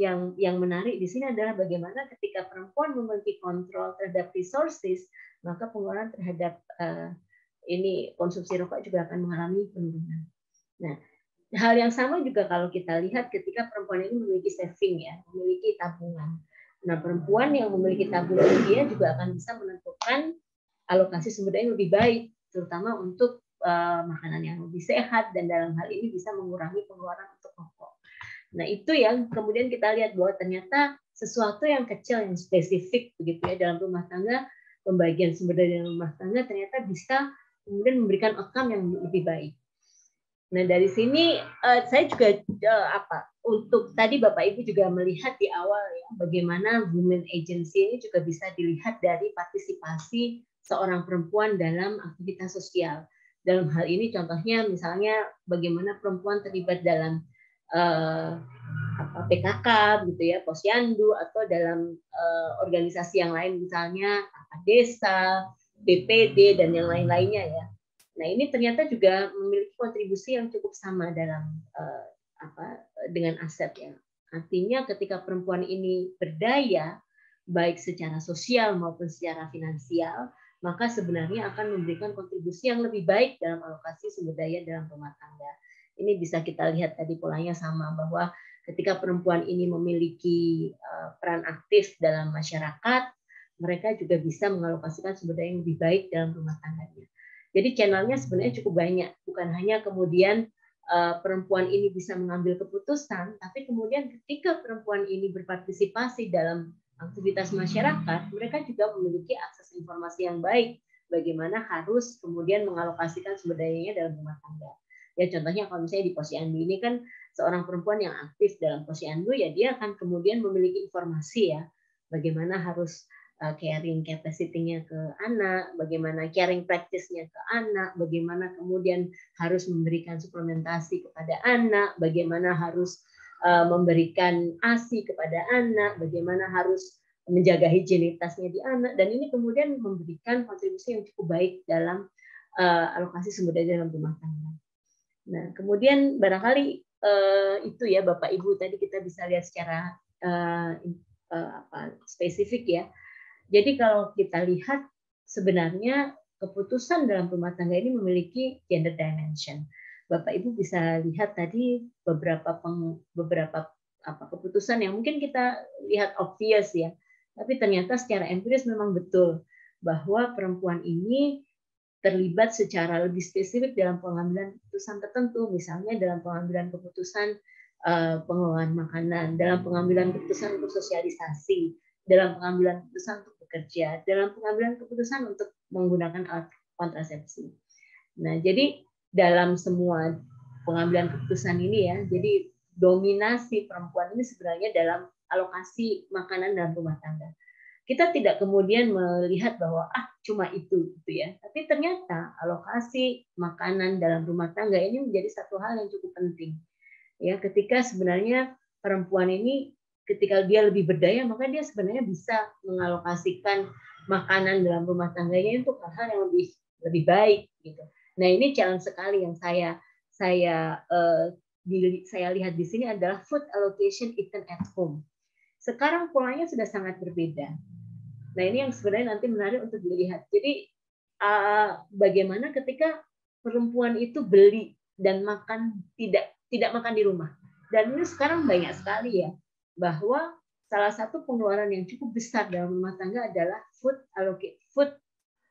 yang yang menarik di sini adalah bagaimana ketika perempuan memiliki kontrol terhadap resources maka pengeluaran terhadap uh, ini konsumsi rokok juga akan mengalami penurunan. Nah, hal yang sama juga kalau kita lihat ketika perempuan ini memiliki saving ya, memiliki tabungan Nah, perempuan yang memiliki tabungan dia juga akan bisa menentukan alokasi sumber daya yang lebih baik, terutama untuk uh, makanan yang lebih sehat dan dalam hal ini bisa mengurangi pengeluaran untuk rokok. Nah, itu yang kemudian kita lihat bahwa ternyata sesuatu yang kecil yang spesifik begitu ya dalam rumah tangga, pembagian sumber daya dalam rumah tangga ternyata bisa kemudian memberikan outcome yang lebih baik. Nah, dari sini uh, saya juga uh, apa untuk tadi Bapak Ibu juga melihat di awal ya bagaimana women agency ini juga bisa dilihat dari partisipasi seorang perempuan dalam aktivitas sosial. Dalam hal ini contohnya misalnya bagaimana perempuan terlibat dalam uh, apa PKK gitu ya, posyandu atau dalam uh, organisasi yang lain misalnya desa, BPD dan yang lain-lainnya ya. Nah ini ternyata juga memiliki kontribusi yang cukup sama dalam uh, apa dengan aset ya. Artinya ketika perempuan ini berdaya baik secara sosial maupun secara finansial, maka sebenarnya akan memberikan kontribusi yang lebih baik dalam alokasi sumber daya dalam rumah tangga. Ini bisa kita lihat tadi polanya sama bahwa ketika perempuan ini memiliki eh, peran aktif dalam masyarakat, mereka juga bisa mengalokasikan sumber daya yang lebih baik dalam rumah tangganya. Jadi channelnya sebenarnya cukup banyak, bukan hanya kemudian eh, perempuan ini bisa mengambil keputusan, tapi kemudian ketika perempuan ini berpartisipasi dalam aktivitas masyarakat, mereka juga memiliki akses informasi yang baik bagaimana harus kemudian mengalokasikan sumber dayanya dalam rumah tangga. Ya contohnya kalau misalnya di posyandu ini kan seorang perempuan yang aktif dalam posyandu ya dia akan kemudian memiliki informasi ya bagaimana harus uh, caring capacity-nya ke anak, bagaimana caring practice-nya ke anak, bagaimana kemudian harus memberikan suplementasi kepada anak, bagaimana harus uh, memberikan ASI kepada anak, bagaimana harus menjaga higienitasnya di anak dan ini kemudian memberikan kontribusi yang cukup baik dalam uh, alokasi sumber daya dalam rumah tangga. Nah, kemudian barangkali itu ya Bapak Ibu tadi kita bisa lihat secara apa spesifik ya. Jadi kalau kita lihat sebenarnya keputusan dalam rumah tangga ini memiliki gender dimension. Bapak Ibu bisa lihat tadi beberapa peng, beberapa apa keputusan yang mungkin kita lihat obvious ya tapi ternyata secara empiris memang betul bahwa perempuan ini terlibat secara lebih spesifik dalam pengambilan keputusan tertentu, misalnya dalam pengambilan keputusan uh, pengelolaan makanan, dalam pengambilan keputusan untuk sosialisasi, dalam pengambilan keputusan untuk bekerja, dalam pengambilan keputusan untuk menggunakan alat kontrasepsi. Nah, jadi dalam semua pengambilan keputusan ini ya, jadi dominasi perempuan ini sebenarnya dalam alokasi makanan dalam rumah tangga. Kita tidak kemudian melihat bahwa ah cuma itu gitu ya. Tapi ternyata alokasi makanan dalam rumah tangga ini menjadi satu hal yang cukup penting. Ya, ketika sebenarnya perempuan ini ketika dia lebih berdaya maka dia sebenarnya bisa mengalokasikan makanan dalam rumah tangganya untuk hal-hal yang lebih lebih baik gitu. Nah, ini challenge sekali yang saya saya uh, di, saya lihat di sini adalah food allocation eaten at home. Sekarang polanya sudah sangat berbeda. Nah ini yang sebenarnya nanti menarik untuk dilihat. Jadi uh, bagaimana ketika perempuan itu beli dan makan tidak tidak makan di rumah. Dan ini sekarang banyak sekali ya bahwa salah satu pengeluaran yang cukup besar dalam rumah tangga adalah food allocate food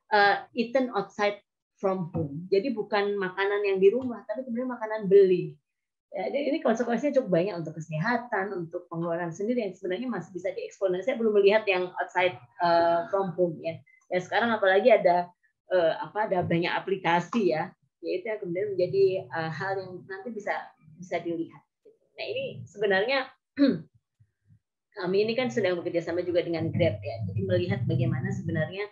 uh, eaten outside from home. Jadi bukan makanan yang di rumah, tapi kemudian makanan beli. Ya, ini konsekuensinya cukup banyak untuk kesehatan, untuk pengeluaran sendiri yang sebenarnya masih bisa diekspor. Saya belum melihat yang outside uh, from home ya. Ya sekarang apalagi ada uh, apa ada banyak aplikasi ya, yaitu yang kemudian menjadi uh, hal yang nanti bisa bisa dilihat. Nah ini sebenarnya [clears throat] kami ini kan sedang bekerja sama juga dengan Grab ya. Jadi melihat bagaimana sebenarnya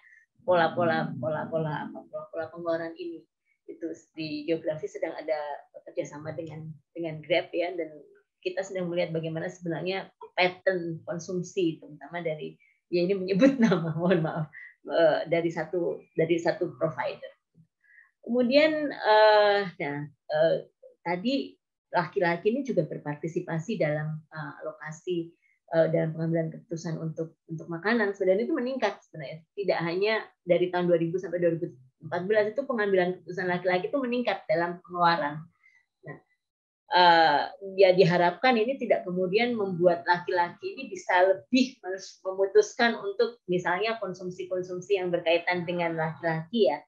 pola-pola pola-pola pola-pola pengeluaran ini itu di geografi sedang ada kerjasama dengan dengan Grab ya dan kita sedang melihat bagaimana sebenarnya pattern konsumsi terutama dari ya ini menyebut [laughs] nama mohon maaf eh, dari satu dari satu provider. Kemudian uh, nah uh, tadi laki-laki ini juga berpartisipasi dalam alokasi dalam pengambilan keputusan untuk untuk makanan sebenarnya itu meningkat sebenarnya tidak hanya dari tahun 2000 sampai 2000 14 itu pengambilan keputusan laki-laki itu meningkat dalam pengeluaran. Nah, uh, ya diharapkan ini tidak kemudian membuat laki-laki ini bisa lebih memutuskan untuk misalnya konsumsi-konsumsi yang berkaitan dengan laki-laki ya,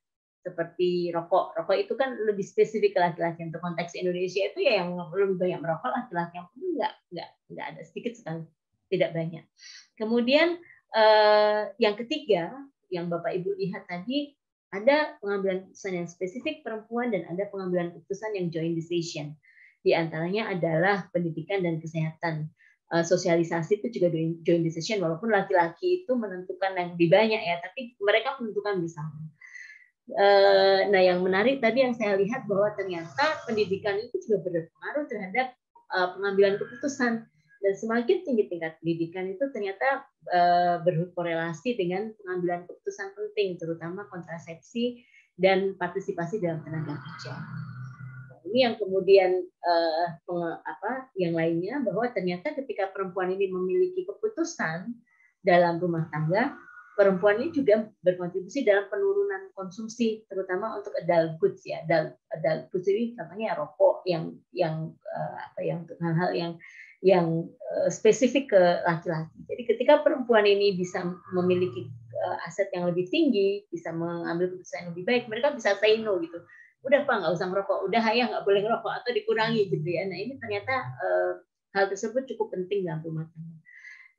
seperti rokok. Rokok itu kan lebih spesifik ke laki-laki. Untuk konteks Indonesia itu ya yang lebih banyak merokok laki-laki yang enggak, enggak, enggak ada sedikit sekali, tidak banyak. Kemudian uh, yang ketiga yang Bapak Ibu lihat tadi ada pengambilan keputusan yang spesifik perempuan dan ada pengambilan keputusan yang joint decision. Di antaranya adalah pendidikan dan kesehatan. Eh, sosialisasi itu juga joint decision, walaupun laki-laki itu menentukan yang lebih banyak ya, tapi mereka menentukan bersama. Eh, nah, yang menarik tadi yang saya lihat bahwa ternyata pendidikan itu juga berpengaruh terhadap eh, pengambilan keputusan dan semakin tinggi tingkat pendidikan itu ternyata uh, berkorelasi dengan pengambilan keputusan penting, terutama kontrasepsi dan partisipasi dalam tenaga kerja. Nah, ini yang kemudian uh, apa yang lainnya bahwa ternyata ketika perempuan ini memiliki keputusan dalam rumah tangga, perempuan ini juga berkontribusi dalam penurunan konsumsi terutama untuk adult goods ya adult, adult goods ini contohnya rokok yang yang uh, apa yang hal-hal yang yang uh, spesifik ke laki-laki. Jadi ketika perempuan ini bisa memiliki uh, aset yang lebih tinggi, bisa mengambil keputusan yang lebih baik, mereka bisa say no gitu. Udah pak nggak usah merokok, udah ayah nggak boleh ngerokok atau dikurangi gitu ya. Nah ini ternyata uh, hal tersebut cukup penting dalam rumah tangga.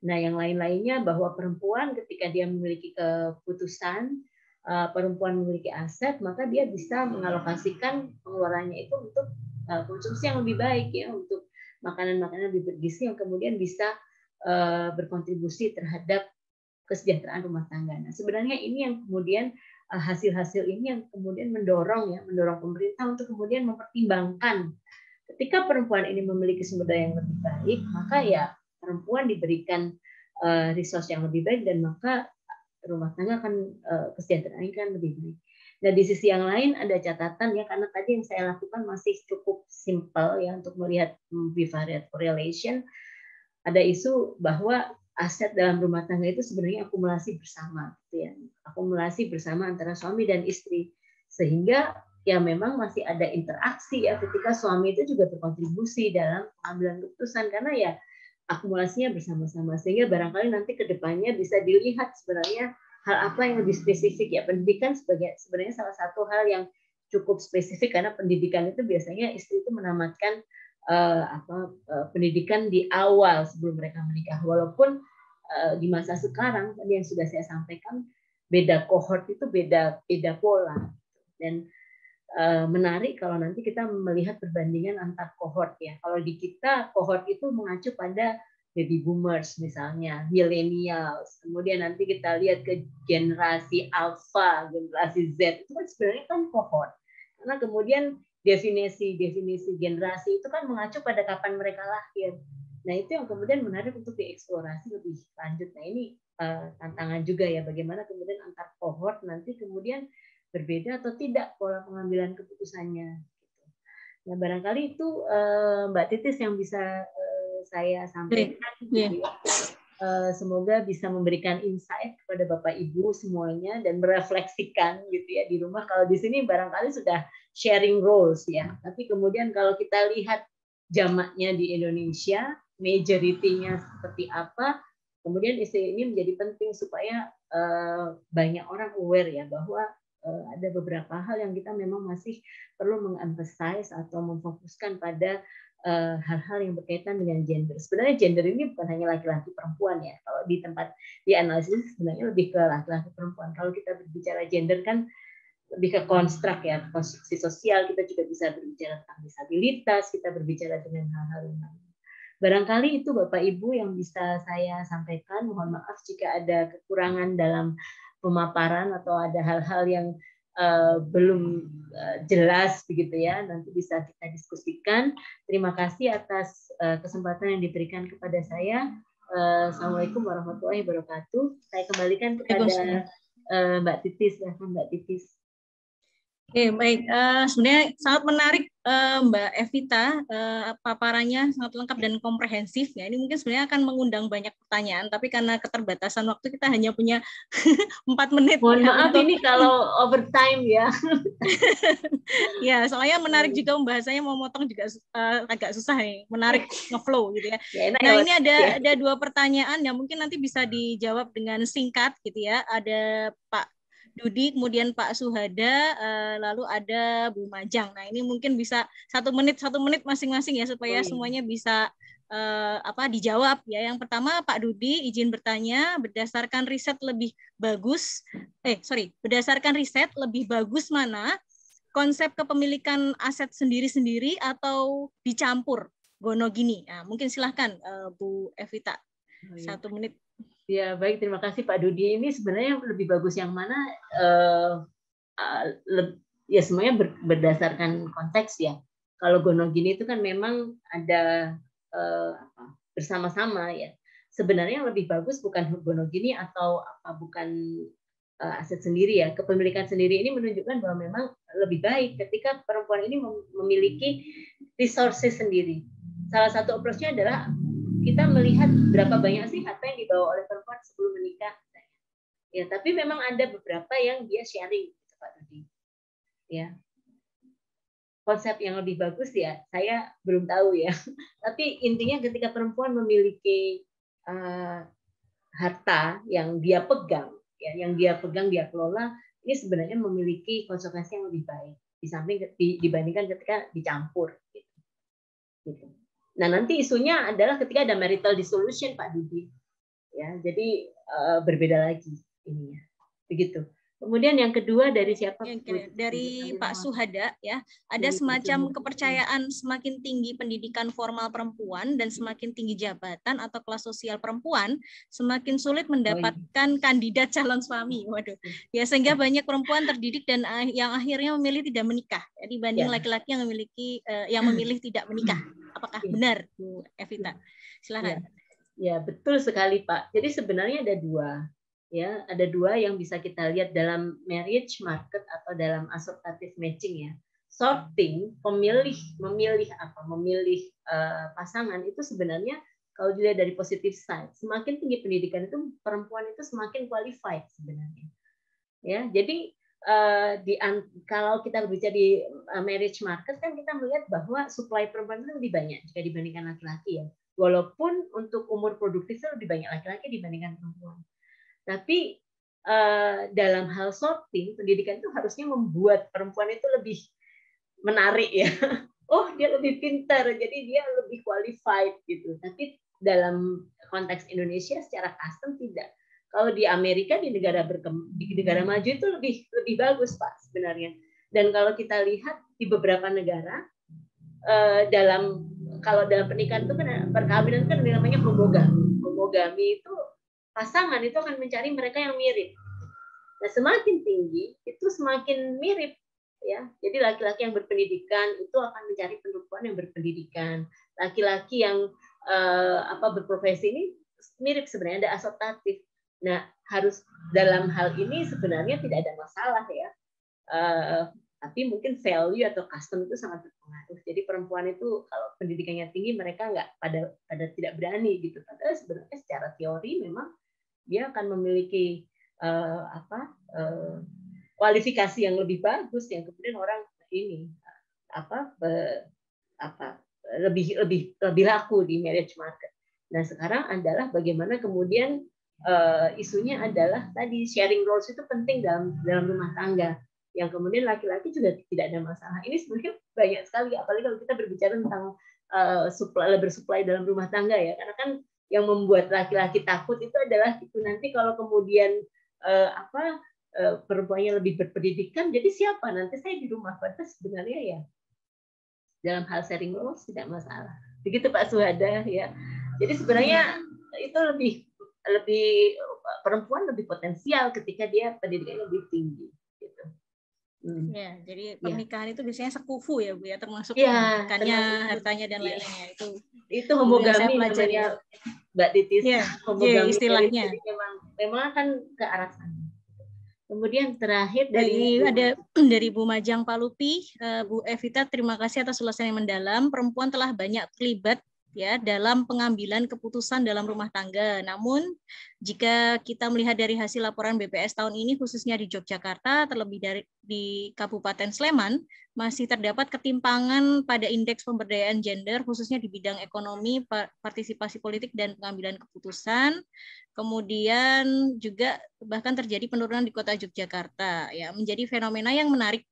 Nah, yang lain-lainnya bahwa perempuan ketika dia memiliki keputusan, perempuan memiliki aset, maka dia bisa mengalokasikan pengeluarannya itu untuk konsumsi yang lebih baik ya, untuk makanan-makanan lebih bergizi yang kemudian bisa uh, berkontribusi terhadap kesejahteraan rumah tangga. Nah, sebenarnya ini yang kemudian hasil-hasil ini yang kemudian mendorong ya, mendorong pemerintah untuk kemudian mempertimbangkan ketika perempuan ini memiliki sumber daya yang lebih baik, maka ya perempuan diberikan uh, resource yang lebih baik dan maka rumah tangga akan uh, kesejahteraan kan lebih baik. Nah di sisi yang lain ada catatan ya karena tadi yang saya lakukan masih cukup simpel ya untuk melihat bivariate correlation. Ada isu bahwa aset dalam rumah tangga itu sebenarnya akumulasi bersama, gitu ya. akumulasi bersama antara suami dan istri, sehingga ya memang masih ada interaksi ya ketika suami itu juga berkontribusi dalam pengambilan keputusan karena ya akumulasinya bersama-sama sehingga barangkali nanti ke depannya bisa dilihat sebenarnya hal apa yang lebih spesifik ya? Pendidikan sebagai sebenarnya salah satu hal yang cukup spesifik karena pendidikan itu biasanya istri itu menamatkan uh, apa uh, pendidikan di awal sebelum mereka menikah. Walaupun uh, di masa sekarang tadi yang sudah saya sampaikan beda kohort itu beda beda pola. Dan Eh, menarik kalau nanti kita melihat perbandingan antar kohort ya. Kalau di kita kohort itu mengacu pada baby boomers misalnya, millennials. Kemudian nanti kita lihat ke generasi alpha, generasi Z. Itu kan sebenarnya kan kohort. Karena kemudian definisi-definisi generasi itu kan mengacu pada kapan mereka lahir. Nah, itu yang kemudian menarik untuk dieksplorasi lebih lanjut. Nah, ini uh, tantangan juga ya bagaimana kemudian antar kohort nanti kemudian berbeda atau tidak pola pengambilan keputusannya. Gitu. Nah barangkali itu uh, Mbak Titis yang bisa uh, saya sampaikan. Yeah. Gitu ya. Uh, semoga bisa memberikan insight kepada Bapak Ibu semuanya dan merefleksikan gitu ya di rumah. Kalau di sini barangkali sudah sharing roles ya. Tapi kemudian kalau kita lihat jamaknya di Indonesia, majority-nya seperti apa, kemudian isu ini menjadi penting supaya uh, banyak orang aware ya bahwa Eh, ada beberapa hal yang kita memang masih perlu mengemphasize atau memfokuskan pada eh, hal-hal yang berkaitan dengan gender. Sebenarnya gender ini bukan hanya laki-laki perempuan ya. Kalau di tempat di analisis sebenarnya lebih ke laki-laki perempuan. Kalau kita berbicara gender kan lebih ke konstruk ya, konstruksi sosial. Kita juga bisa berbicara tentang disabilitas, kita berbicara dengan hal-hal yang lain. Barangkali itu Bapak Ibu yang bisa saya sampaikan. Mohon maaf jika ada kekurangan dalam pemaparan atau ada hal-hal yang uh, belum uh, jelas begitu ya nanti bisa kita diskusikan terima kasih atas uh, kesempatan yang diberikan kepada saya. Uh, assalamualaikum warahmatullahi wabarakatuh. Saya kembalikan kepada uh, Mbak Titis ya Mbak Titis Oke, baik. Uh, sebenarnya sangat menarik uh, Mbak Evita uh, paparannya sangat lengkap dan komprehensif. Ya, ini mungkin sebenarnya akan mengundang banyak pertanyaan, tapi karena keterbatasan waktu kita hanya punya [laughs] empat menit. Mohon ya, maaf untuk... ini kalau overtime ya. [laughs] ya, soalnya menarik juga pembahasannya mau motong juga uh, agak susah nih, menarik [laughs] ngeflow gitu ya. ya nah, ya, ini ada ya. ada dua pertanyaan yang mungkin nanti bisa dijawab dengan singkat gitu ya. Ada Pak Dudi, kemudian Pak Suhada, uh, lalu ada Bu Majang. Nah ini mungkin bisa satu menit satu menit masing-masing ya supaya oh, iya. semuanya bisa uh, apa dijawab ya. Yang pertama Pak Dudi izin bertanya berdasarkan riset lebih bagus, eh sorry berdasarkan riset lebih bagus mana konsep kepemilikan aset sendiri-sendiri atau dicampur gono gini. Nah, mungkin silahkan uh, Bu Evita oh, iya. satu menit. Ya baik terima kasih Pak Dudi. Ini sebenarnya lebih bagus yang mana? Uh, ya semuanya ber, berdasarkan konteks ya. Kalau gonogini itu kan memang ada uh, bersama-sama ya. Sebenarnya yang lebih bagus bukan gonogini atau apa bukan uh, aset sendiri ya, kepemilikan sendiri ini menunjukkan bahwa memang lebih baik ketika perempuan ini memiliki resources sendiri. Salah satu approach-nya adalah kita melihat berapa banyak sih harta yang dibawa oleh perempuan sebelum menikah. Ya, tapi memang ada beberapa yang dia sharing, gitu, Pak Dudi. Ya, konsep yang lebih bagus ya saya belum tahu ya. [laughs] Tapi intinya ketika perempuan memiliki uh, harta yang dia pegang, ya, yang dia pegang dia kelola, ini sebenarnya memiliki konsekuensi yang lebih baik di samping dibandingkan ketika dicampur. Gitu. gitu. Nah nanti isunya adalah ketika ada marital dissolution Pak Didi, ya jadi uh, berbeda lagi ininya, begitu. Kemudian yang kedua dari siapa? Yang dari Pak Suhada ya, ada semacam kepercayaan semakin tinggi pendidikan formal perempuan dan semakin tinggi jabatan atau kelas sosial perempuan, semakin sulit mendapatkan kandidat calon suami. Waduh. Ya sehingga banyak perempuan terdidik dan yang akhirnya memilih tidak menikah ya, dibanding ya. laki-laki yang memiliki uh, yang memilih tidak menikah. Apakah ya. benar Bu Evita? Silakan. Ya. ya, betul sekali Pak. Jadi sebenarnya ada dua ya ada dua yang bisa kita lihat dalam marriage market atau dalam assortative matching ya sorting pemilih memilih apa memilih uh, pasangan itu sebenarnya kalau dilihat dari positive side semakin tinggi pendidikan itu perempuan itu semakin qualified sebenarnya ya jadi uh, di kalau kita berbicara di uh, marriage market kan kita melihat bahwa supply perempuan itu lebih banyak jika dibandingkan laki-laki ya walaupun untuk umur produktif itu lebih banyak laki-laki dibandingkan perempuan tapi uh, dalam hal sorting, pendidikan itu harusnya membuat perempuan itu lebih menarik ya. [laughs] Oh, dia lebih pintar, jadi dia lebih qualified gitu. Tapi dalam konteks Indonesia secara custom tidak. Kalau di Amerika di negara berkem, di negara maju itu lebih lebih bagus pak sebenarnya. Dan kalau kita lihat di beberapa negara uh, dalam kalau dalam pernikahan itu kan perkawinan kan namanya homogami. Homogami itu pasangan itu akan mencari mereka yang mirip. Nah, semakin tinggi itu semakin mirip ya. Jadi laki-laki yang berpendidikan itu akan mencari perempuan yang berpendidikan. Laki-laki yang uh, apa berprofesi ini mirip sebenarnya ada asosiatif. Nah, harus dalam hal ini sebenarnya tidak ada masalah ya. Uh, tapi mungkin value atau custom itu sangat berpengaruh. Jadi perempuan itu kalau pendidikannya tinggi mereka nggak pada pada tidak berani gitu. Padahal sebenarnya secara teori memang dia akan memiliki uh, apa uh, kualifikasi yang lebih bagus yang kemudian orang ini apa be, apa lebih lebih lebih laku di marriage market. Nah sekarang adalah bagaimana kemudian uh, isunya adalah tadi sharing roles itu penting dalam dalam rumah tangga. Yang kemudian laki-laki juga tidak ada masalah. Ini sebenarnya banyak sekali, apalagi kalau kita berbicara tentang uh, supply bersupply dalam rumah tangga ya, karena kan yang membuat laki-laki takut itu adalah itu nanti kalau kemudian uh, apa uh, perempuannya lebih berpendidikan jadi siapa? Nanti saya di rumah. Pada sebenarnya ya dalam hal sharing roles tidak masalah. Begitu Pak Suhada ya. Jadi sebenarnya itu lebih lebih perempuan lebih potensial ketika dia pendidikannya lebih tinggi gitu. Hmm. Ya, jadi ya. pernikahan ya. itu biasanya sekufu ya Bu ya, termasuk ya, pendidikannya, hartanya dan iya. lain-lainnya itu. Itu homogami namanya Mbak Titis. Ya, [laughs] ya istilahnya. Memang memang akan ke arah sana. Kemudian terakhir dari, dari ada [clears throat] dari Bu Majang Palupi, eh, Bu Evita terima kasih atas ulasan yang mendalam. Perempuan telah banyak terlibat ya dalam pengambilan keputusan dalam rumah tangga. Namun jika kita melihat dari hasil laporan BPS tahun ini khususnya di Yogyakarta terlebih dari di Kabupaten Sleman masih terdapat ketimpangan pada indeks pemberdayaan gender khususnya di bidang ekonomi, partisipasi politik dan pengambilan keputusan. Kemudian juga bahkan terjadi penurunan di Kota Yogyakarta ya menjadi fenomena yang menarik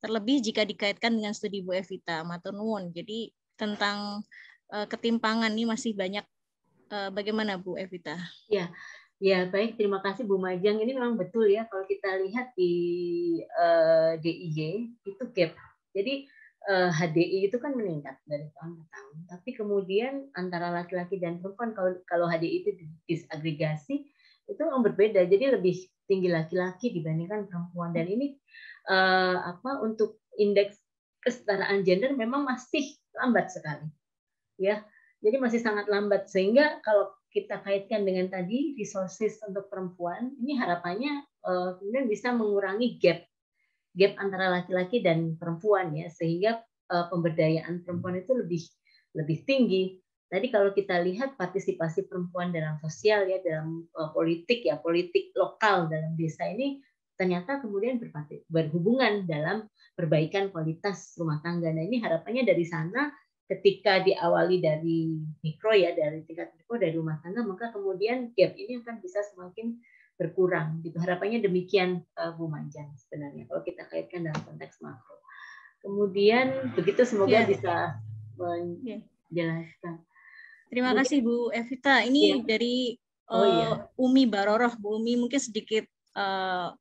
terlebih jika dikaitkan dengan studi Bu Evita Matunun. Jadi tentang uh, ketimpangan ini masih banyak. Uh, bagaimana Bu Evita? Ya, ya baik. Terima kasih Bu Majang. Ini memang betul ya kalau kita lihat di uh, eh, DIY itu gap. Jadi uh, HDI itu kan meningkat dari tahun ke tahun. Tapi kemudian antara laki-laki dan perempuan kalau kalau HDI itu disagregasi itu memang berbeda. Jadi lebih tinggi laki-laki dibandingkan perempuan. Dan ini uh, apa untuk indeks kesetaraan gender memang masih lambat sekali ya jadi masih sangat lambat sehingga kalau kita kaitkan dengan tadi resources untuk perempuan ini harapannya uh, kemudian bisa mengurangi gap gap antara laki-laki dan perempuan ya sehingga uh, pemberdayaan perempuan itu lebih lebih tinggi. Tadi kalau kita lihat partisipasi perempuan dalam sosial ya dalam uh, politik ya politik lokal dalam desa ini ternyata kemudian berhubungan dalam perbaikan kualitas rumah tangga. Nah ini harapannya dari sana ketika diawali dari mikro ya dari tingkat mikro dari rumah tangga maka kemudian gap ini akan bisa semakin berkurang gitu harapannya demikian uh, Bu Manjan sebenarnya kalau kita kaitkan dalam konteks makro kemudian begitu semoga yeah. bisa iya. menjelaskan terima mungkin, kasih Bu Evita ini yeah. dari uh, oh, yeah. Umi Baroroh Bu Umi mungkin sedikit uh,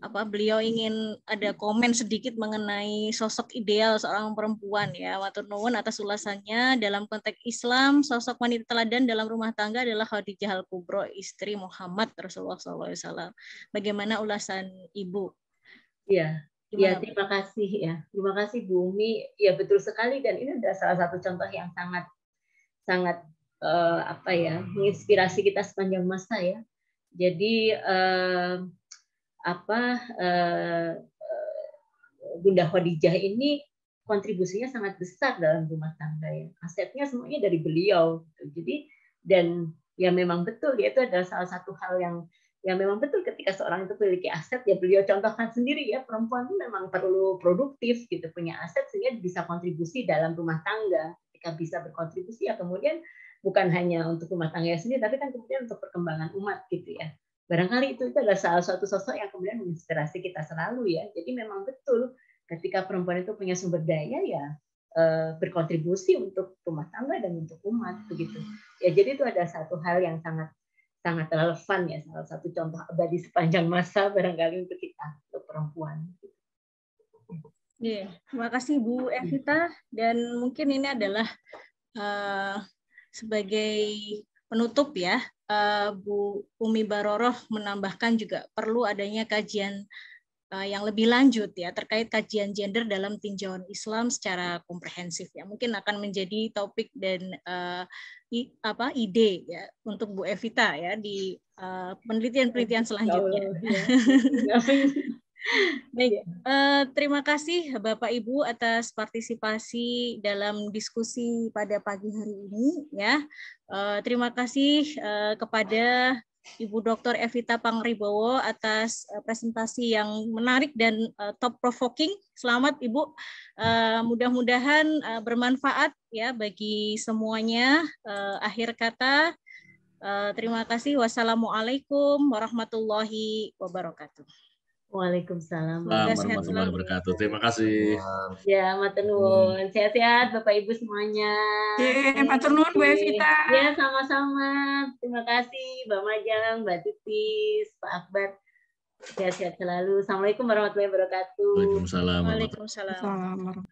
apa beliau ingin ada komen sedikit mengenai sosok ideal seorang perempuan ya. Matur nuwun atas ulasannya. Dalam konteks Islam sosok wanita teladan dalam rumah tangga adalah Khadijah Al Kubro istri Muhammad Rasulullah SAW bagaimana ulasan ibu? Ya ya terima kasih ya. Terima kasih Bumi ya betul sekali. Dan ini adalah salah satu contoh yang sangat sangat uh, apa ya menginspirasi kita sepanjang masa ya. Jadi uh, apa uh, Bunda Khadijah ini kontribusinya sangat besar dalam rumah tangga ya. Asetnya semuanya dari beliau. Jadi dan ya memang betul ya itu adalah salah satu hal yang yang memang betul ketika seorang itu memiliki aset ya beliau contohkan sendiri ya perempuan itu memang perlu produktif gitu punya aset sehingga bisa kontribusi dalam rumah tangga ketika bisa berkontribusi ya kemudian bukan hanya untuk rumah tangga sendiri tapi kan kemudian untuk perkembangan umat gitu ya barangkali itu, itu adalah salah satu sosok yang kemudian menginspirasi kita selalu ya. Jadi memang betul ketika perempuan itu punya sumber daya ya eh, berkontribusi untuk rumah tangga dan untuk umat begitu. Ya jadi itu ada satu hal yang sangat sangat relevan ya salah satu contoh abadi sepanjang masa barangkali untuk kita untuk perempuan. Iya, yeah, terima kasih Bu Evita dan mungkin ini adalah uh, sebagai penutup ya, uh, Bu Umi Baroroh menambahkan juga perlu adanya kajian uh, yang lebih lanjut ya terkait kajian gender dalam tinjauan Islam secara komprehensif ya. Mungkin akan menjadi topik dan uh, i, apa ide ya untuk Bu Evita ya di penelitian-penelitian uh, selanjutnya. Baik, uh, terima kasih Bapak Ibu atas partisipasi dalam diskusi pada pagi hari ini ya. Uh, terima kasih uh, kepada Ibu Dr. Evita Pangribowo atas uh, presentasi yang menarik dan uh, top provoking. Selamat Ibu. Uh, mudah-mudahan uh, bermanfaat ya bagi semuanya. Uh, akhir kata uh, terima kasih. Wassalamualaikum warahmatullahi wabarakatuh. Waalaikumsalam. warahmatullahi wabarakatuh. Terima kasih. Ya, matur nuwun. Sehat-sehat Bapak Ibu semuanya. Ya, matur nuwun Bu Evita. Ya, sama-sama. Terima kasih Mbak Majang, Mbak Titis, Pak Akbar. Sehat-sehat selalu. Assalamualaikum warahmatullahi wabarakatuh. Waalaikumsalam. Waalaikumsalam.